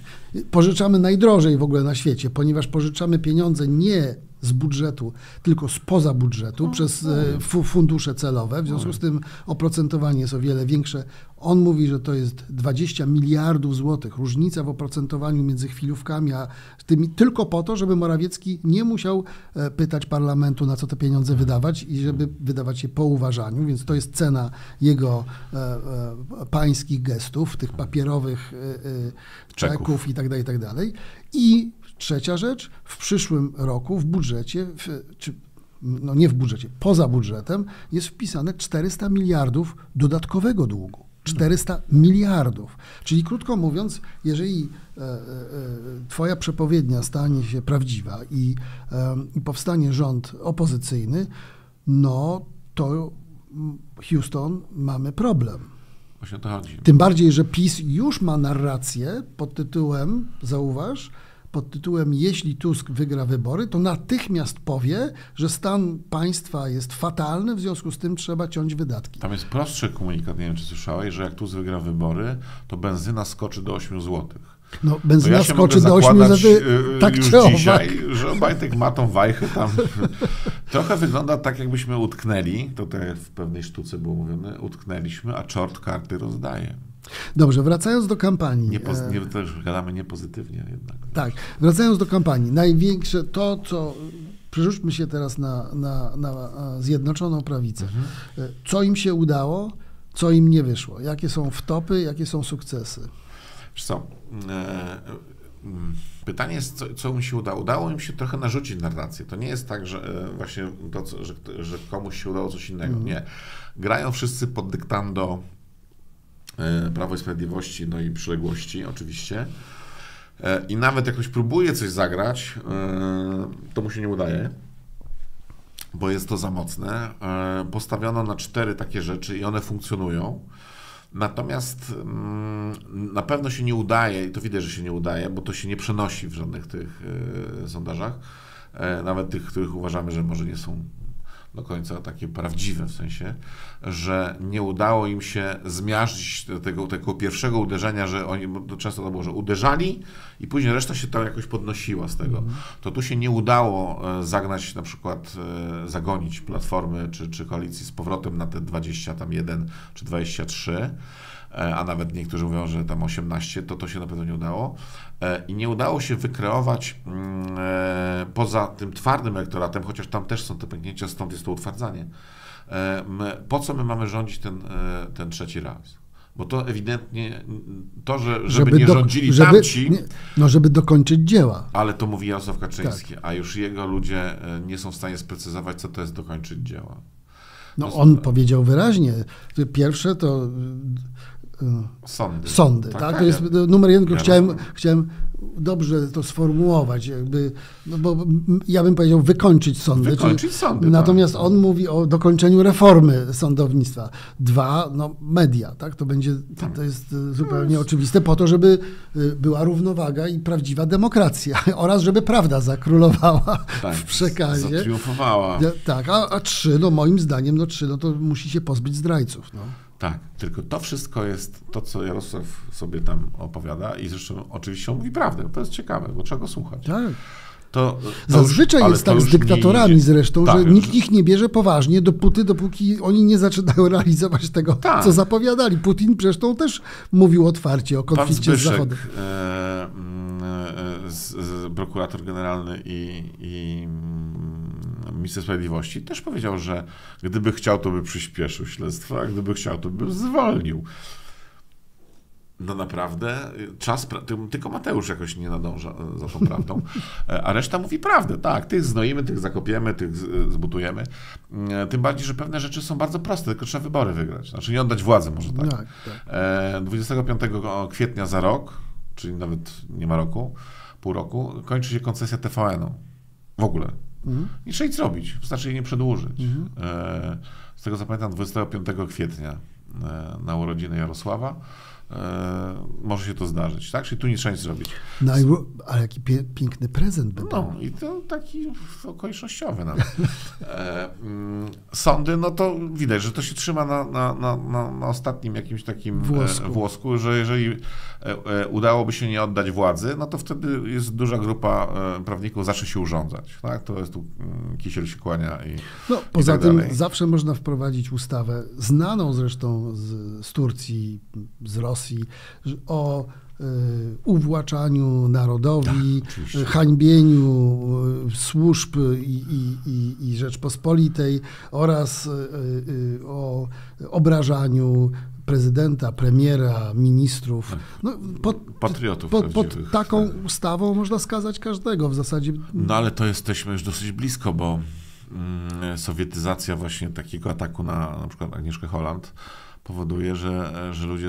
Pożyczamy najdrożej w ogóle na świecie, ponieważ pożyczamy pieniądze nie z budżetu, tylko spoza budżetu, no, przez no. fundusze celowe. W związku z tym oprocentowanie jest o wiele większe. On mówi, że to jest 20 miliardów złotych, różnica w oprocentowaniu między chwilówkami a tymi, tylko po to, żeby Morawiecki nie musiał e, pytać parlamentu, na co te pieniądze wydawać i żeby wydawać je po uważaniu, więc to jest cena jego e, e, pańskich gestów, tych papierowych e, czeków, czeków i tak dalej, i tak dalej. I Trzecia rzecz, w przyszłym roku w budżecie, w, czy no nie w budżecie, poza budżetem jest wpisane 400 miliardów dodatkowego długu. 400 miliardów. Czyli krótko mówiąc, jeżeli e, e, e, Twoja przepowiednia stanie się prawdziwa i, e, i powstanie rząd opozycyjny, no to Houston mamy problem. Właśnie to chodzi. Tym bardziej, że PiS już ma narrację pod tytułem, zauważ, pod tytułem Jeśli Tusk wygra wybory, to natychmiast powie, że stan państwa jest fatalny, w związku z tym trzeba ciąć wydatki. Tam jest prostszy komunikat, nie wiem czy słyszałeś, że jak Tusk wygra wybory, to benzyna skoczy do 8 złotych. No, benzyna ja skoczy do 8 zł. Y, tak już czy dzisiaj, że Obajtek ma tą wajchę tam. *laughs* Trochę wygląda tak, jakbyśmy utknęli, to tutaj w pewnej sztuce było mówione, utknęliśmy, a czort karty rozdaje. Dobrze, wracając do kampanii. Nie, poz- nie, też gadamy niepozytywnie jednak. Tak, wracając do kampanii. Największe to, co przerzućmy się teraz na, na, na Zjednoczoną Prawicę. Mhm. Co im się udało, co im nie wyszło? Jakie są wtopy, jakie są sukcesy? Wiesz co, e, pytanie jest, co, co im się udało. Udało im się trochę narzucić narrację. To nie jest tak, że e, właśnie to, że, że komuś się udało coś innego. Mhm. Nie. Grają wszyscy pod dyktando E, Prawo i Sprawiedliwości, no i przyległości oczywiście. E, I nawet jak ktoś próbuje coś zagrać, e, to mu się nie udaje, bo jest to za mocne. Postawiono na cztery takie rzeczy i one funkcjonują. Natomiast mm, na pewno się nie udaje, i to widać, że się nie udaje, bo to się nie przenosi w żadnych tych sondażach, nawet tych, których uważamy, że może nie są do końca takie prawdziwe w sensie, że nie udało im się zmiażdżyć tego, tego pierwszego uderzenia, że oni, to często to było, że uderzali i później reszta się tam jakoś podnosiła z tego. Mhm. To tu się nie udało e, zagnać, na przykład e, zagonić Platformy czy, czy koalicji z powrotem na te 21 czy 23 E, a nawet niektórzy mówią, że tam 18, to to się na pewno nie udało. E, I nie udało się wykreować mm, e, poza tym twardym elektoratem, chociaż tam też są te pęknięcia, stąd jest to utwardzanie. Po co my mamy rządzić ten, ten trzeci raz? Bo to ewidentnie to, że, żeby, żeby nie do, rządzili żeby, tamci. Nie, no, żeby dokończyć dzieła. Ale to mówi Jarosław Kaczyński, tak. a już jego ludzie nie są w stanie sprecyzować, co to jest dokończyć dzieła. No, on powiedział wyraźnie. Pierwsze to Sądy. Sądy, tak? tak? To jest numer jeden, ja chciałem, chciałem dobrze to sformułować, jakby, no bo ja bym powiedział wykończyć sądy. Wykończyć sądy, Natomiast tak. on mówi o dokończeniu reformy sądownictwa. Dwa, no media, tak? To będzie, to, to jest zupełnie no, oczywiste po to, żeby y, była równowaga i prawdziwa demokracja *laughs* oraz żeby prawda zakrólowała tak, w przekazie. Zatriumfowała. Tak, a, a trzy, no moim zdaniem, no trzy, no to musi się pozbyć zdrajców. No. Tak, tylko to wszystko jest to, co Jarosław sobie tam opowiada i zresztą oczywiście on mówi prawdę, to jest ciekawe, bo trzeba go słuchać. Tak. To, to Zazwyczaj już, jest tak z dyktatorami zresztą, tak, że nikt ich nie bierze poważnie, dopóty, dopóki oni nie zaczynają *laughs* realizować tego, tak. co zapowiadali. Putin zresztą też mówił otwarcie o konflikcie Zbyszek, z Zachodem. E, e, z, z, prokurator generalny i, i minister sprawiedliwości, też powiedział, że gdyby chciał, to by przyspieszył śledztwo, a gdyby chciał, to by zwolnił. No naprawdę, czas, tylko Mateusz jakoś nie nadąża za tą *laughs* prawdą, a reszta mówi prawdę. Tak, tych znoimy, tych zakopiemy, tych zbutujemy. Tym bardziej, że pewne rzeczy są bardzo proste, tylko trzeba wybory wygrać. Znaczy nie oddać władzy może tak. tak, tak. 25 kwietnia za rok, czyli nawet nie ma roku, pół roku, kończy się koncesja TVN-u. W ogóle. Mhm. I trzeba nic zrobić, wystarczy jej nie przedłużyć. Mhm. Z tego co pamiętam, 25 kwietnia na urodziny Jarosława E, może się to zdarzyć, tak? Czyli tu nie trzeba nic zrobić. No, ale jaki pie, piękny prezent by No i to taki okolicznościowy nawet. E, mm, sądy, no to widać, że to się trzyma na, na, na, na ostatnim jakimś takim e, włosku. włosku, że jeżeli e, udałoby się nie oddać władzy, no to wtedy jest duża grupa prawników, zacznie się urządzać. Tak? To jest tu mm, kisiel się kłania i No poza tak tym dalej. zawsze można wprowadzić ustawę, znaną zresztą z, z Turcji, z Rosji, Rosji, o y, uwłaczaniu narodowi, tak, hańbieniu y, służb i, i, i, Rzeczpospolitej oraz y, o obrażaniu prezydenta, premiera, ministrów. Tak. No, pod, Patriotów. Pod, pod taką tak. ustawą można skazać każdego w zasadzie. No ale to jesteśmy już dosyć blisko, bo mm, sowietyzacja właśnie takiego ataku na na przykład Agnieszkę Holland powoduje, że, że ludzie,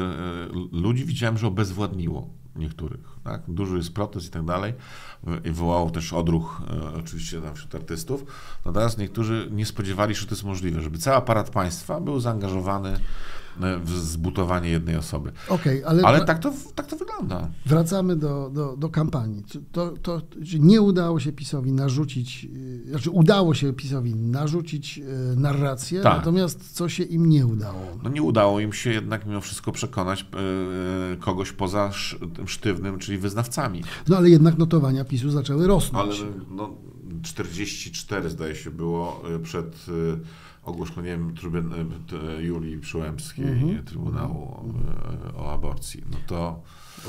ludzi widziałem, że obezwładniło niektórych. Tak? Dużo jest protest i tak dalej. I wywołało też odruch e, oczywiście tam wśród artystów. Natomiast niektórzy nie spodziewali się, że to jest możliwe, żeby cały aparat państwa był zaangażowany zbutowanie jednej osoby. Okay, ale, ale tak, to, tak to wygląda. Wracamy do, do, do kampanii. To, to, nie udało się PiSowi narzucić, y, znaczy udało się PiSowi narzucić y, narrację, tak. natomiast co się im nie udało? No nie udało im się jednak mimo wszystko przekonać y, kogoś poza sztywnym, czyli wyznawcami. No ale jednak notowania PiSu zaczęły rosnąć. Ale no, 44 zdaje się było przed ogłoszeniem e, Julii Przyłębskiej mm-hmm. Trybunału mm-hmm. o aborcji, no to...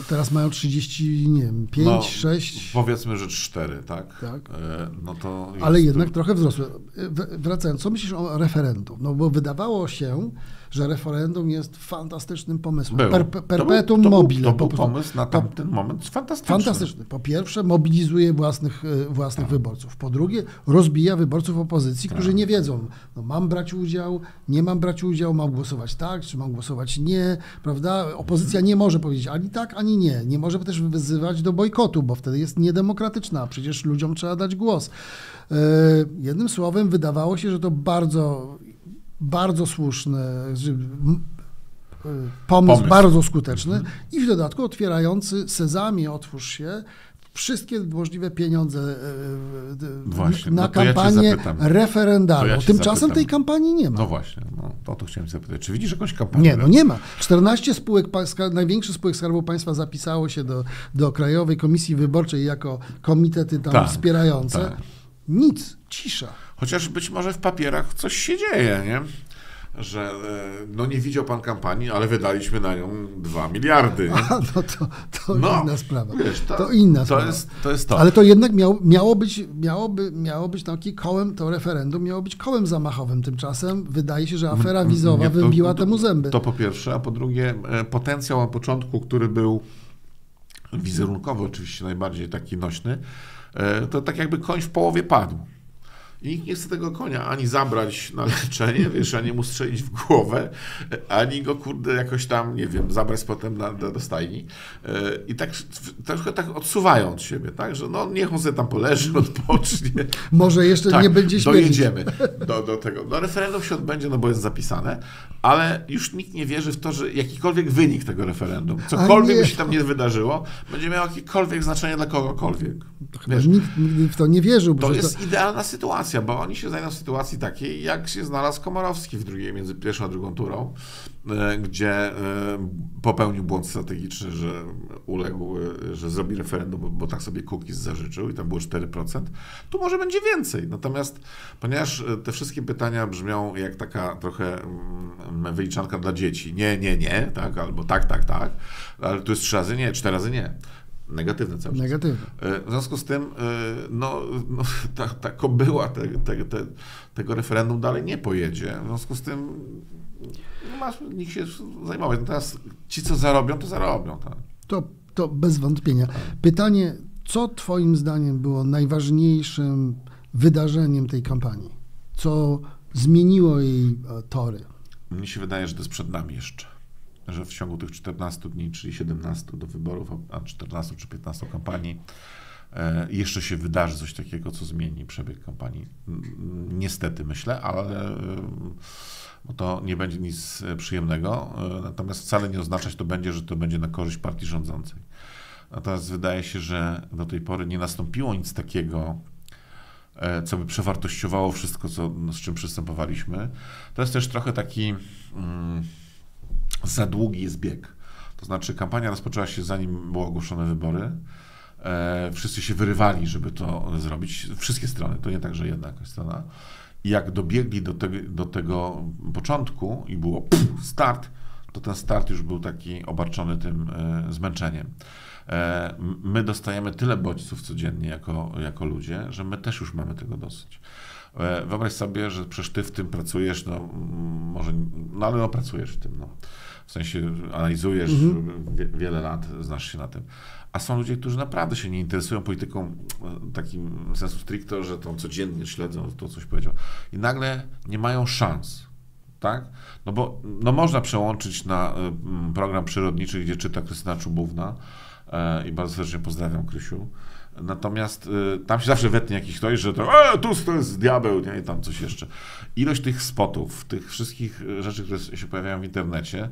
Teraz mają 30, nie wiem, 5, no, 6. Powiedzmy, że 4, tak? tak. E, no to Ale jednak to... trochę wzrosły. Wracając, co myślisz o referendum? No bo wydawało się, że referendum jest fantastycznym pomysłem. Był. Per, perpetuum to był, mobile. To był, to był pomysł na tamten moment fantastyczny. Fantastyczny. Po pierwsze, mobilizuje własnych, e, własnych tak. wyborców. Po drugie, rozbija wyborców opozycji, którzy tak. nie wiedzą, no, mam brać udział, nie mam brać udziału, mam głosować tak, czy mam głosować nie, prawda? Opozycja nie może powiedzieć ani tak, ani nie. Nie może też wyzywać do bojkotu, bo wtedy jest niedemokratyczna. Przecież ludziom trzeba dać głos. E, jednym słowem, wydawało się, że to bardzo bardzo słuszny, pomysł, pomysł. bardzo skuteczny mhm. i w dodatku otwierający sezamie, otwórz się, wszystkie możliwe pieniądze e, e, właśnie, na no kampanię ja referendalną. Ja Tymczasem zapytam. tej kampanii nie ma. No właśnie, no, to, to chciałem zapytać. Czy widzisz jakąś kampanię? Nie, no nie ma. 14 spółek, największych spółek Skarbu Państwa zapisało się do, do Krajowej Komisji Wyborczej jako komitety tam tak, wspierające. Tak. Nic, cisza. Chociaż być może w papierach coś się dzieje, nie? że e, no nie widział pan kampanii, ale wydaliśmy na nią 2 miliardy. *laughs* A, no to, to no, inna sprawa. Wiesz, to, to, inna to sprawa. Jest, to jest to. Ale to jednak miało, miało, być, miałoby, miało być taki kołem, to referendum miało być kołem zamachowym. Tymczasem wydaje się, że afera mm, wizowa nie, to, wybiła temu zęby. To po pierwsze, a po drugie e, potencjał na początku, który był wizerunkowy oczywiście najbardziej taki nośny, e, to tak jakby koń w połowie padł. I nikt nie chce tego konia ani zabrać na leczenie, wiesz, ani mu strzelić w głowę, ani go, kurde, jakoś tam, nie wiem, zabrać potem na, do, stajni. E, I tak trochę tak odsuwają od siebie, tak, że no niech on sobie tam poleży, *laughs* odpocznie. Może jeszcze tak, nie będzie śmierci. Dojedziemy do, do tego. No referendum się odbędzie, no bo jest zapisane, ale już nikt nie wierzy w to, że jakikolwiek wynik tego referendum, cokolwiek by się tam nie wydarzyło, będzie miało jakiekolwiek znaczenie dla kogokolwiek. Wiesz, nikt nigdy w to nie wierzył. To jest to... idealna sytuacja bo oni się znajdą w sytuacji takiej, jak się znalazł Komorowski w drugiej, między pierwszą a drugą turą, e, gdzie e, popełnił błąd strategiczny, że uległ, e, że zrobi referendum, bo tak sobie Kukiz zażyczył i tam było 4%. Tu może będzie więcej. Natomiast ponieważ te wszystkie pytania brzmią jak taka trochę mm, wyliczanka dla dzieci. Nie, nie, nie, tak, albo tak, tak, tak, ale tu jest trzy razy nie, cztery razy nie Negatywne cały czas. Negatywne. W związku z tym, no, no *laughs* ta, ta kobyła te, te, te, tego referendum dalej nie pojedzie. W związku z tym nie ma nikt się zajmować. No teraz ci, co zarobią, to zarobią. Tak? To, to bez wątpienia. Pytanie, co Twoim zdaniem było najważniejszym wydarzeniem tej kampanii? Co zmieniło jej e, tory? Mnie się wydaje, że to jest przed nami jeszcze. Że w ciągu tych 14 dni, czyli 17 do wyborów, a 14 czy 15 kampanii, e, jeszcze się wydarzy coś takiego, co zmieni przebieg kampanii. Niestety myślę, ale e, bo to nie będzie nic przyjemnego. Natomiast wcale nie oznaczać to będzie, że to będzie na korzyść partii rządzącej. Natomiast wydaje się, że do tej pory nie nastąpiło nic takiego, e, co by przewartościowało wszystko, co, z czym przystępowaliśmy. To jest też trochę taki mm, za długi jest bieg. To znaczy, kampania rozpoczęła się zanim były ogłoszone wybory. E, wszyscy się wyrywali, żeby to zrobić. Wszystkie strony, to nie tak, że jedna jakaś strona. I jak dobiegli do, te, do tego początku i było pff, start, to ten start już był taki obarczony tym e, zmęczeniem. E, my dostajemy tyle bodźców codziennie jako, jako ludzie, że my też już mamy tego dosyć. E, wyobraź sobie, że przecież ty w tym pracujesz, no może, no ale no pracujesz w tym, no. W sensie analizujesz mhm. wie, wiele lat, znasz się na tym. A są ludzie, którzy naprawdę się nie interesują polityką w takim sensu stricto, że to codziennie śledzą, to coś powiedział. I nagle nie mają szans tak? No bo no można przełączyć na program przyrodniczy, gdzie czyta Krystyna Czubówna, E, i bardzo serdecznie pozdrawiam Krysiu. Natomiast y, tam się zawsze wetnie jakiś ktoś, że to, e, Tusk to jest diabeł, nie? I tam coś jeszcze. Ilość tych spotów, tych wszystkich rzeczy, które się pojawiają w internecie,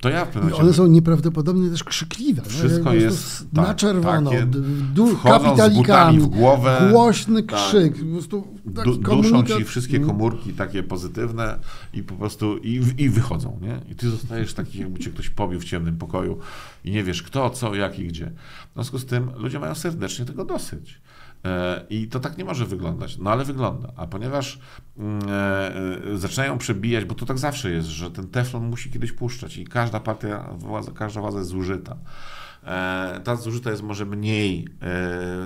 to ja w One są nieprawdopodobnie też krzykliwe. Wszystko no, jest na tak, czerwono, takie, du, kapitalikami, w głowę, głośny tak, krzyk. Po prostu du, duszą ci wszystkie mm. komórki takie pozytywne i po prostu i, i wychodzą. Nie? I ty zostajesz taki, jakby cię ktoś pobił w ciemnym pokoju i nie wiesz kto, co, jak i gdzie. W związku z tym ludzie mają serdecznie tego dosyć. E, I to tak nie może wyglądać, no ale wygląda. A ponieważ mm, e, e, zaczynają przebijać, bo to tak zawsze jest, że ten teflon musi kiedyś puszczać i każda partia, każda władza jest zużyta. Ta zużyta jest może mniej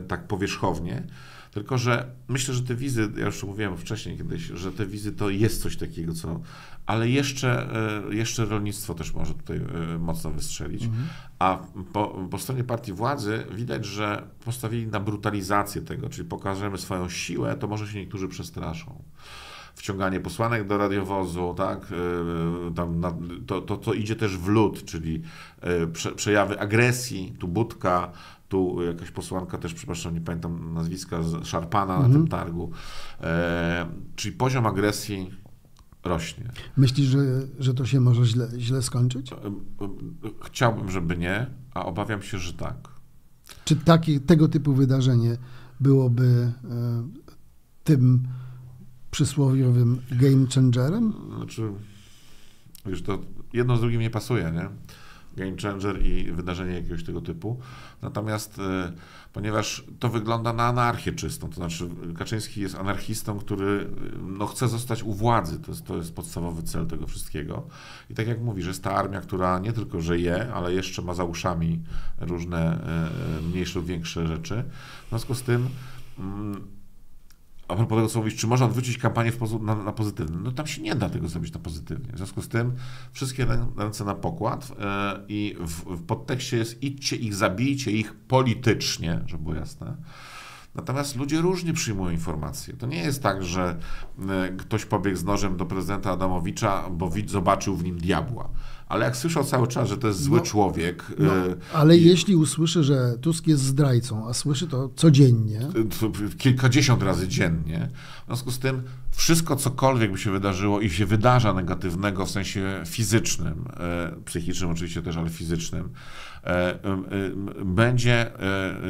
tak powierzchownie, tylko, że myślę, że te wizy, ja już mówiłem wcześniej kiedyś, że te wizy to jest coś takiego, co. Ale jeszcze, e, jeszcze rolnictwo też może tutaj e, mocno wystrzelić. Mhm. A po, po stronie partii władzy widać, że postawili na brutalizację tego, czyli pokażemy swoją siłę, to może się niektórzy przestraszą wciąganie posłanek do radiowozu, tak? E, tam na, to, to, to idzie też w lód, czyli prze, przejawy agresji, tu budka, tu jakaś posłanka też, przepraszam, nie pamiętam nazwiska, szarpana mhm. na tym targu. E, czyli poziom agresji rośnie. Myślisz, że, że to się może źle, źle skończyć? E, e, chciałbym, żeby nie, a obawiam się, że tak. Czy takie, tego typu wydarzenie byłoby e, tym przysłowiowym game changerem? Znaczy, wiesz, to jedno z drugim nie pasuje, nie? Game changer i wydarzenie jakiegoś tego typu. Natomiast e, ponieważ to wygląda na anarchię czystą, to znaczy Kaczyński jest anarchistą, który no, chce zostać u władzy, to jest, to jest podstawowy cel tego wszystkiego. I tak jak mówisz, jest ta armia, która nie tylko żyje, ale jeszcze ma za uszami różne e, mniejsze lub większe rzeczy. W związku z tym mm, a propos tego, co mówisz, czy można odwrócić kampanię na, na pozytywny? No tam się nie da tego zrobić na pozytywnie. W związku z tym wszystkie ręce na pokład yy, i w, w podtekście jest idźcie ich, zabijcie ich politycznie, żeby było jasne. Natomiast ludzie różnie przyjmują informacje. To nie jest tak, że e, ktoś pobiegł z nożem do prezydenta Adamowicza, bo zobaczył w nim diabła ale jak słyszał cały czas, że to jest zły no, człowiek. No, e, ale i, jeśli usłyszy, że Tusk jest zdrajcą, a słyszy to codziennie. Kilkadziesiąt razy dziennie. W związku z tym wszystko, cokolwiek by się wydarzyło i się wydarza negatywnego w sensie fizycznym, e, psychicznym oczywiście też, ale fizycznym, e, będzie,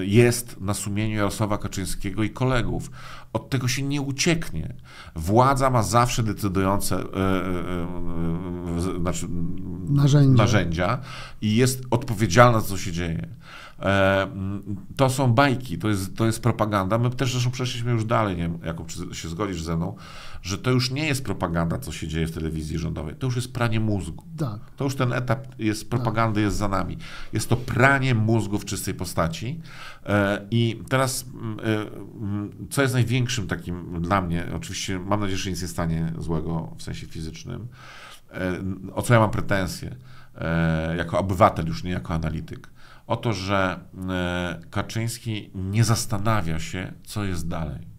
jest na sumieniu Jarosława Kaczyńskiego i kolegów. Od tego się nie ucieknie. Władza ma zawsze decydujące znaczy, narzędzia. narzędzia i jest odpowiedzialna za to, co się dzieje. E, to są bajki, to jest, to jest propaganda. My też zresztą przeszliśmy już dalej, nie wiem, Jakub, czy się zgodzisz ze mną, że to już nie jest propaganda, co się dzieje w telewizji rządowej. To już jest pranie mózgu. Tak. To już ten etap jest propagandy jest za nami. Jest to pranie mózgu w czystej postaci. E, I teraz, e, co jest największym takim dla mnie, oczywiście mam nadzieję, że nic nie stanie złego w sensie fizycznym, e, o co ja mam pretensje jako obywatel, już nie jako analityk, o to, że Kaczyński nie zastanawia się, co jest dalej.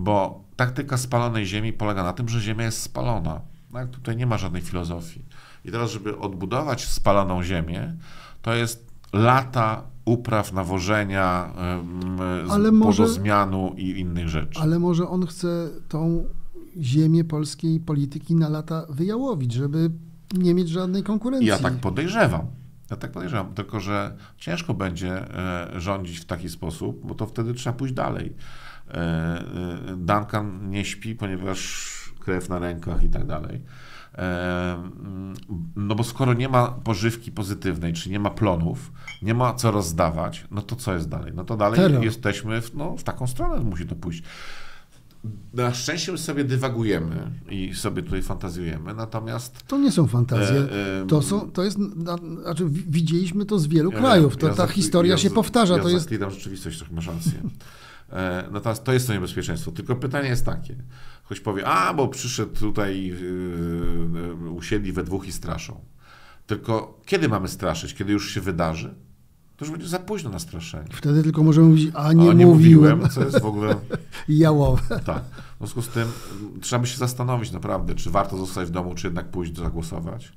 Bo taktyka spalonej ziemi polega na tym, że ziemia jest spalona. Tak? Tutaj nie ma żadnej filozofii. I teraz, żeby odbudować spaloną ziemię, to jest lata upraw, nawożenia, ale podozmianu i innych rzeczy. Ale może on chce tą ziemię polskiej polityki na lata wyjałowić, żeby nie mieć żadnej konkurencji. Ja tak podejrzewam. Ja tak podejrzewam, tylko że ciężko będzie e, rządzić w taki sposób, bo to wtedy trzeba pójść dalej. E, e, Duncan nie śpi, ponieważ krew na rękach i tak dalej. No bo skoro nie ma pożywki pozytywnej, czy nie ma plonów, nie ma co rozdawać, no to co jest dalej? No to dalej Terror. jesteśmy w, no, w taką stronę musi to pójść. Na szczęście sobie dywagujemy i sobie tutaj fantazjujemy, natomiast... To nie są fantazje, e, to, są, to jest, znaczy widzieliśmy to z wielu ja, krajów, to, ja ta historia ja, się powtarza. Ja to jest... rzeczywistość, masz rację. *laughs* E, natomiast to jest to niebezpieczeństwo. Tylko pytanie jest takie. Ktoś powie, a bo przyszedł tutaj, yy, usiedli we dwóch i straszą. Tylko kiedy mamy straszyć? Kiedy już się wydarzy? To już będzie za późno na straszenie. Wtedy tylko możemy mówić, a nie, a nie mówiłem. mówiłem. Co jest w ogóle... *laughs* Jałowe. Tak. W związku z tym trzeba by się zastanowić naprawdę, czy warto zostać w domu, czy jednak pójść zagłosować.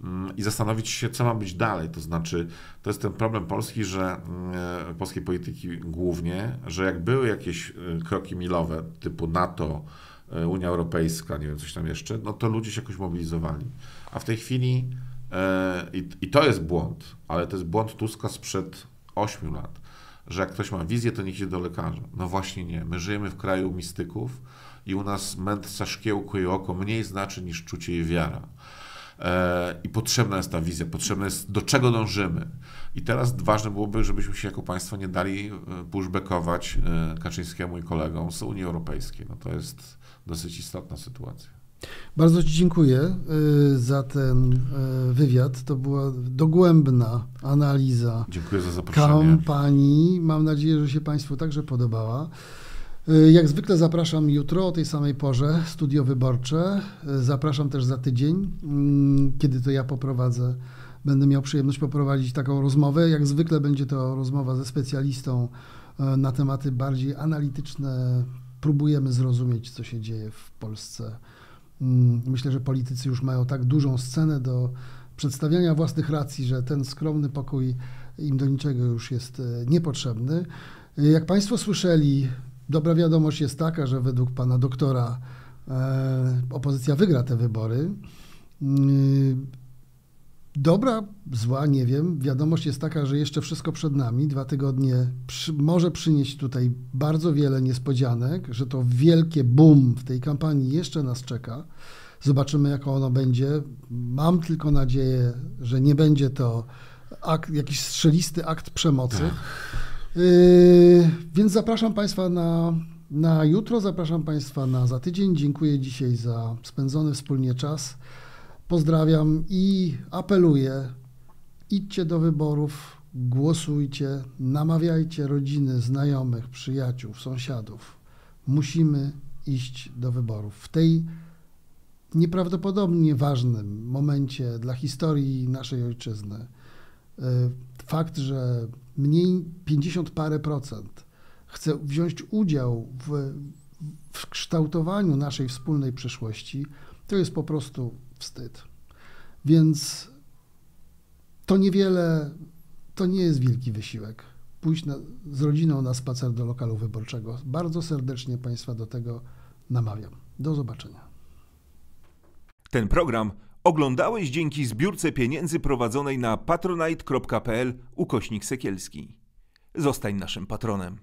Mm, i zastanowić się, co ma być dalej. To znaczy, to jest ten problem Polski, że mm, polskiej polityki głównie, że jak były jakieś y, kroki milowe typu NATO, y, Unia Europejska, nie wiem, coś tam jeszcze, no to ludzie się jakoś mobilizowali. A w tej chwili, e, i, i to jest błąd, ale to jest błąd Tuska sprzed 8 lat, że jak ktoś ma wizję, to niech idzie do lekarza. No właśnie nie. My żyjemy w kraju mistyków i u nas mędrca szkiełko i oko mniej znaczy niż czucie i wiara. E, I potrzebna jest ta wizja, potrzebne jest do czego dążymy. I teraz ważne byłoby, żebyśmy się jako państwo nie dali e, pushbackować e, Kaczyńskiemu i kolegom z Unii Europejskiej. No to jest dosyć istotna sytuacja. Bardzo Ci dziękuję za ten wywiad. To była dogłębna analiza Dziękuję za zaproszenie. kampanii. Mam nadzieję, że się Państwu także podobała. Y, jak zwykle zapraszam jutro o tej samej porze, studio wyborcze. Y, zapraszam też za tydzień, mm, kiedy to ja poprowadzę, będę miał przyjemność poprowadzić taką rozmowę. Jak zwykle będzie to rozmowa ze specjalistą y, na tematy bardziej analityczne. Próbujemy zrozumieć, co się dzieje w Polsce. Mm, myślę, że politycy już mają tak dużą scenę do przedstawiania własnych racji, że ten skromny pokój im do niczego już jest niepotrzebny. Jak Państwo słyszeli, Dobra wiadomość jest taka, że według pana doktora e, opozycja wygra te wybory. Mm, dobra, zła, nie wiem. Wiadomość jest taka, że jeszcze wszystko przed nami. Dwa tygodnie przy, może przynieść tutaj bardzo wiele niespodzianek, że to wielkie boom w tej kampanii jeszcze nas czeka. Zobaczymy, jak ono będzie. Mam tylko nadzieję, że nie będzie to akt, jakiś strzelisty akt przemocy. Yy, więc zapraszam Państwa na, na jutro, zapraszam Państwa na za tydzień. Dziękuję dzisiaj za spędzony wspólnie czas. Pozdrawiam i apeluję, idźcie do wyborów, głosujcie, namawiajcie rodziny, znajomych, przyjaciół, sąsiadów. Musimy iść do wyborów. W tej nieprawdopodobnie ważnym momencie dla historii naszej ojczyzny. Yy, fakt, że mniej 50 parę procent chce wziąć udział w, w kształtowaniu naszej wspólnej przyszłości, to jest po prostu wstyd. Więc to niewiele, to nie jest wielki wysiłek. Pójść na, z rodziną na spacer do lokalu wyborczego. Bardzo serdecznie Państwa do tego namawiam. Do zobaczenia. Ten program Oglądałeś dzięki zbiórce pieniędzy prowadzonej na patronite.pl ukośnik Sekielski. Zostań naszym patronem.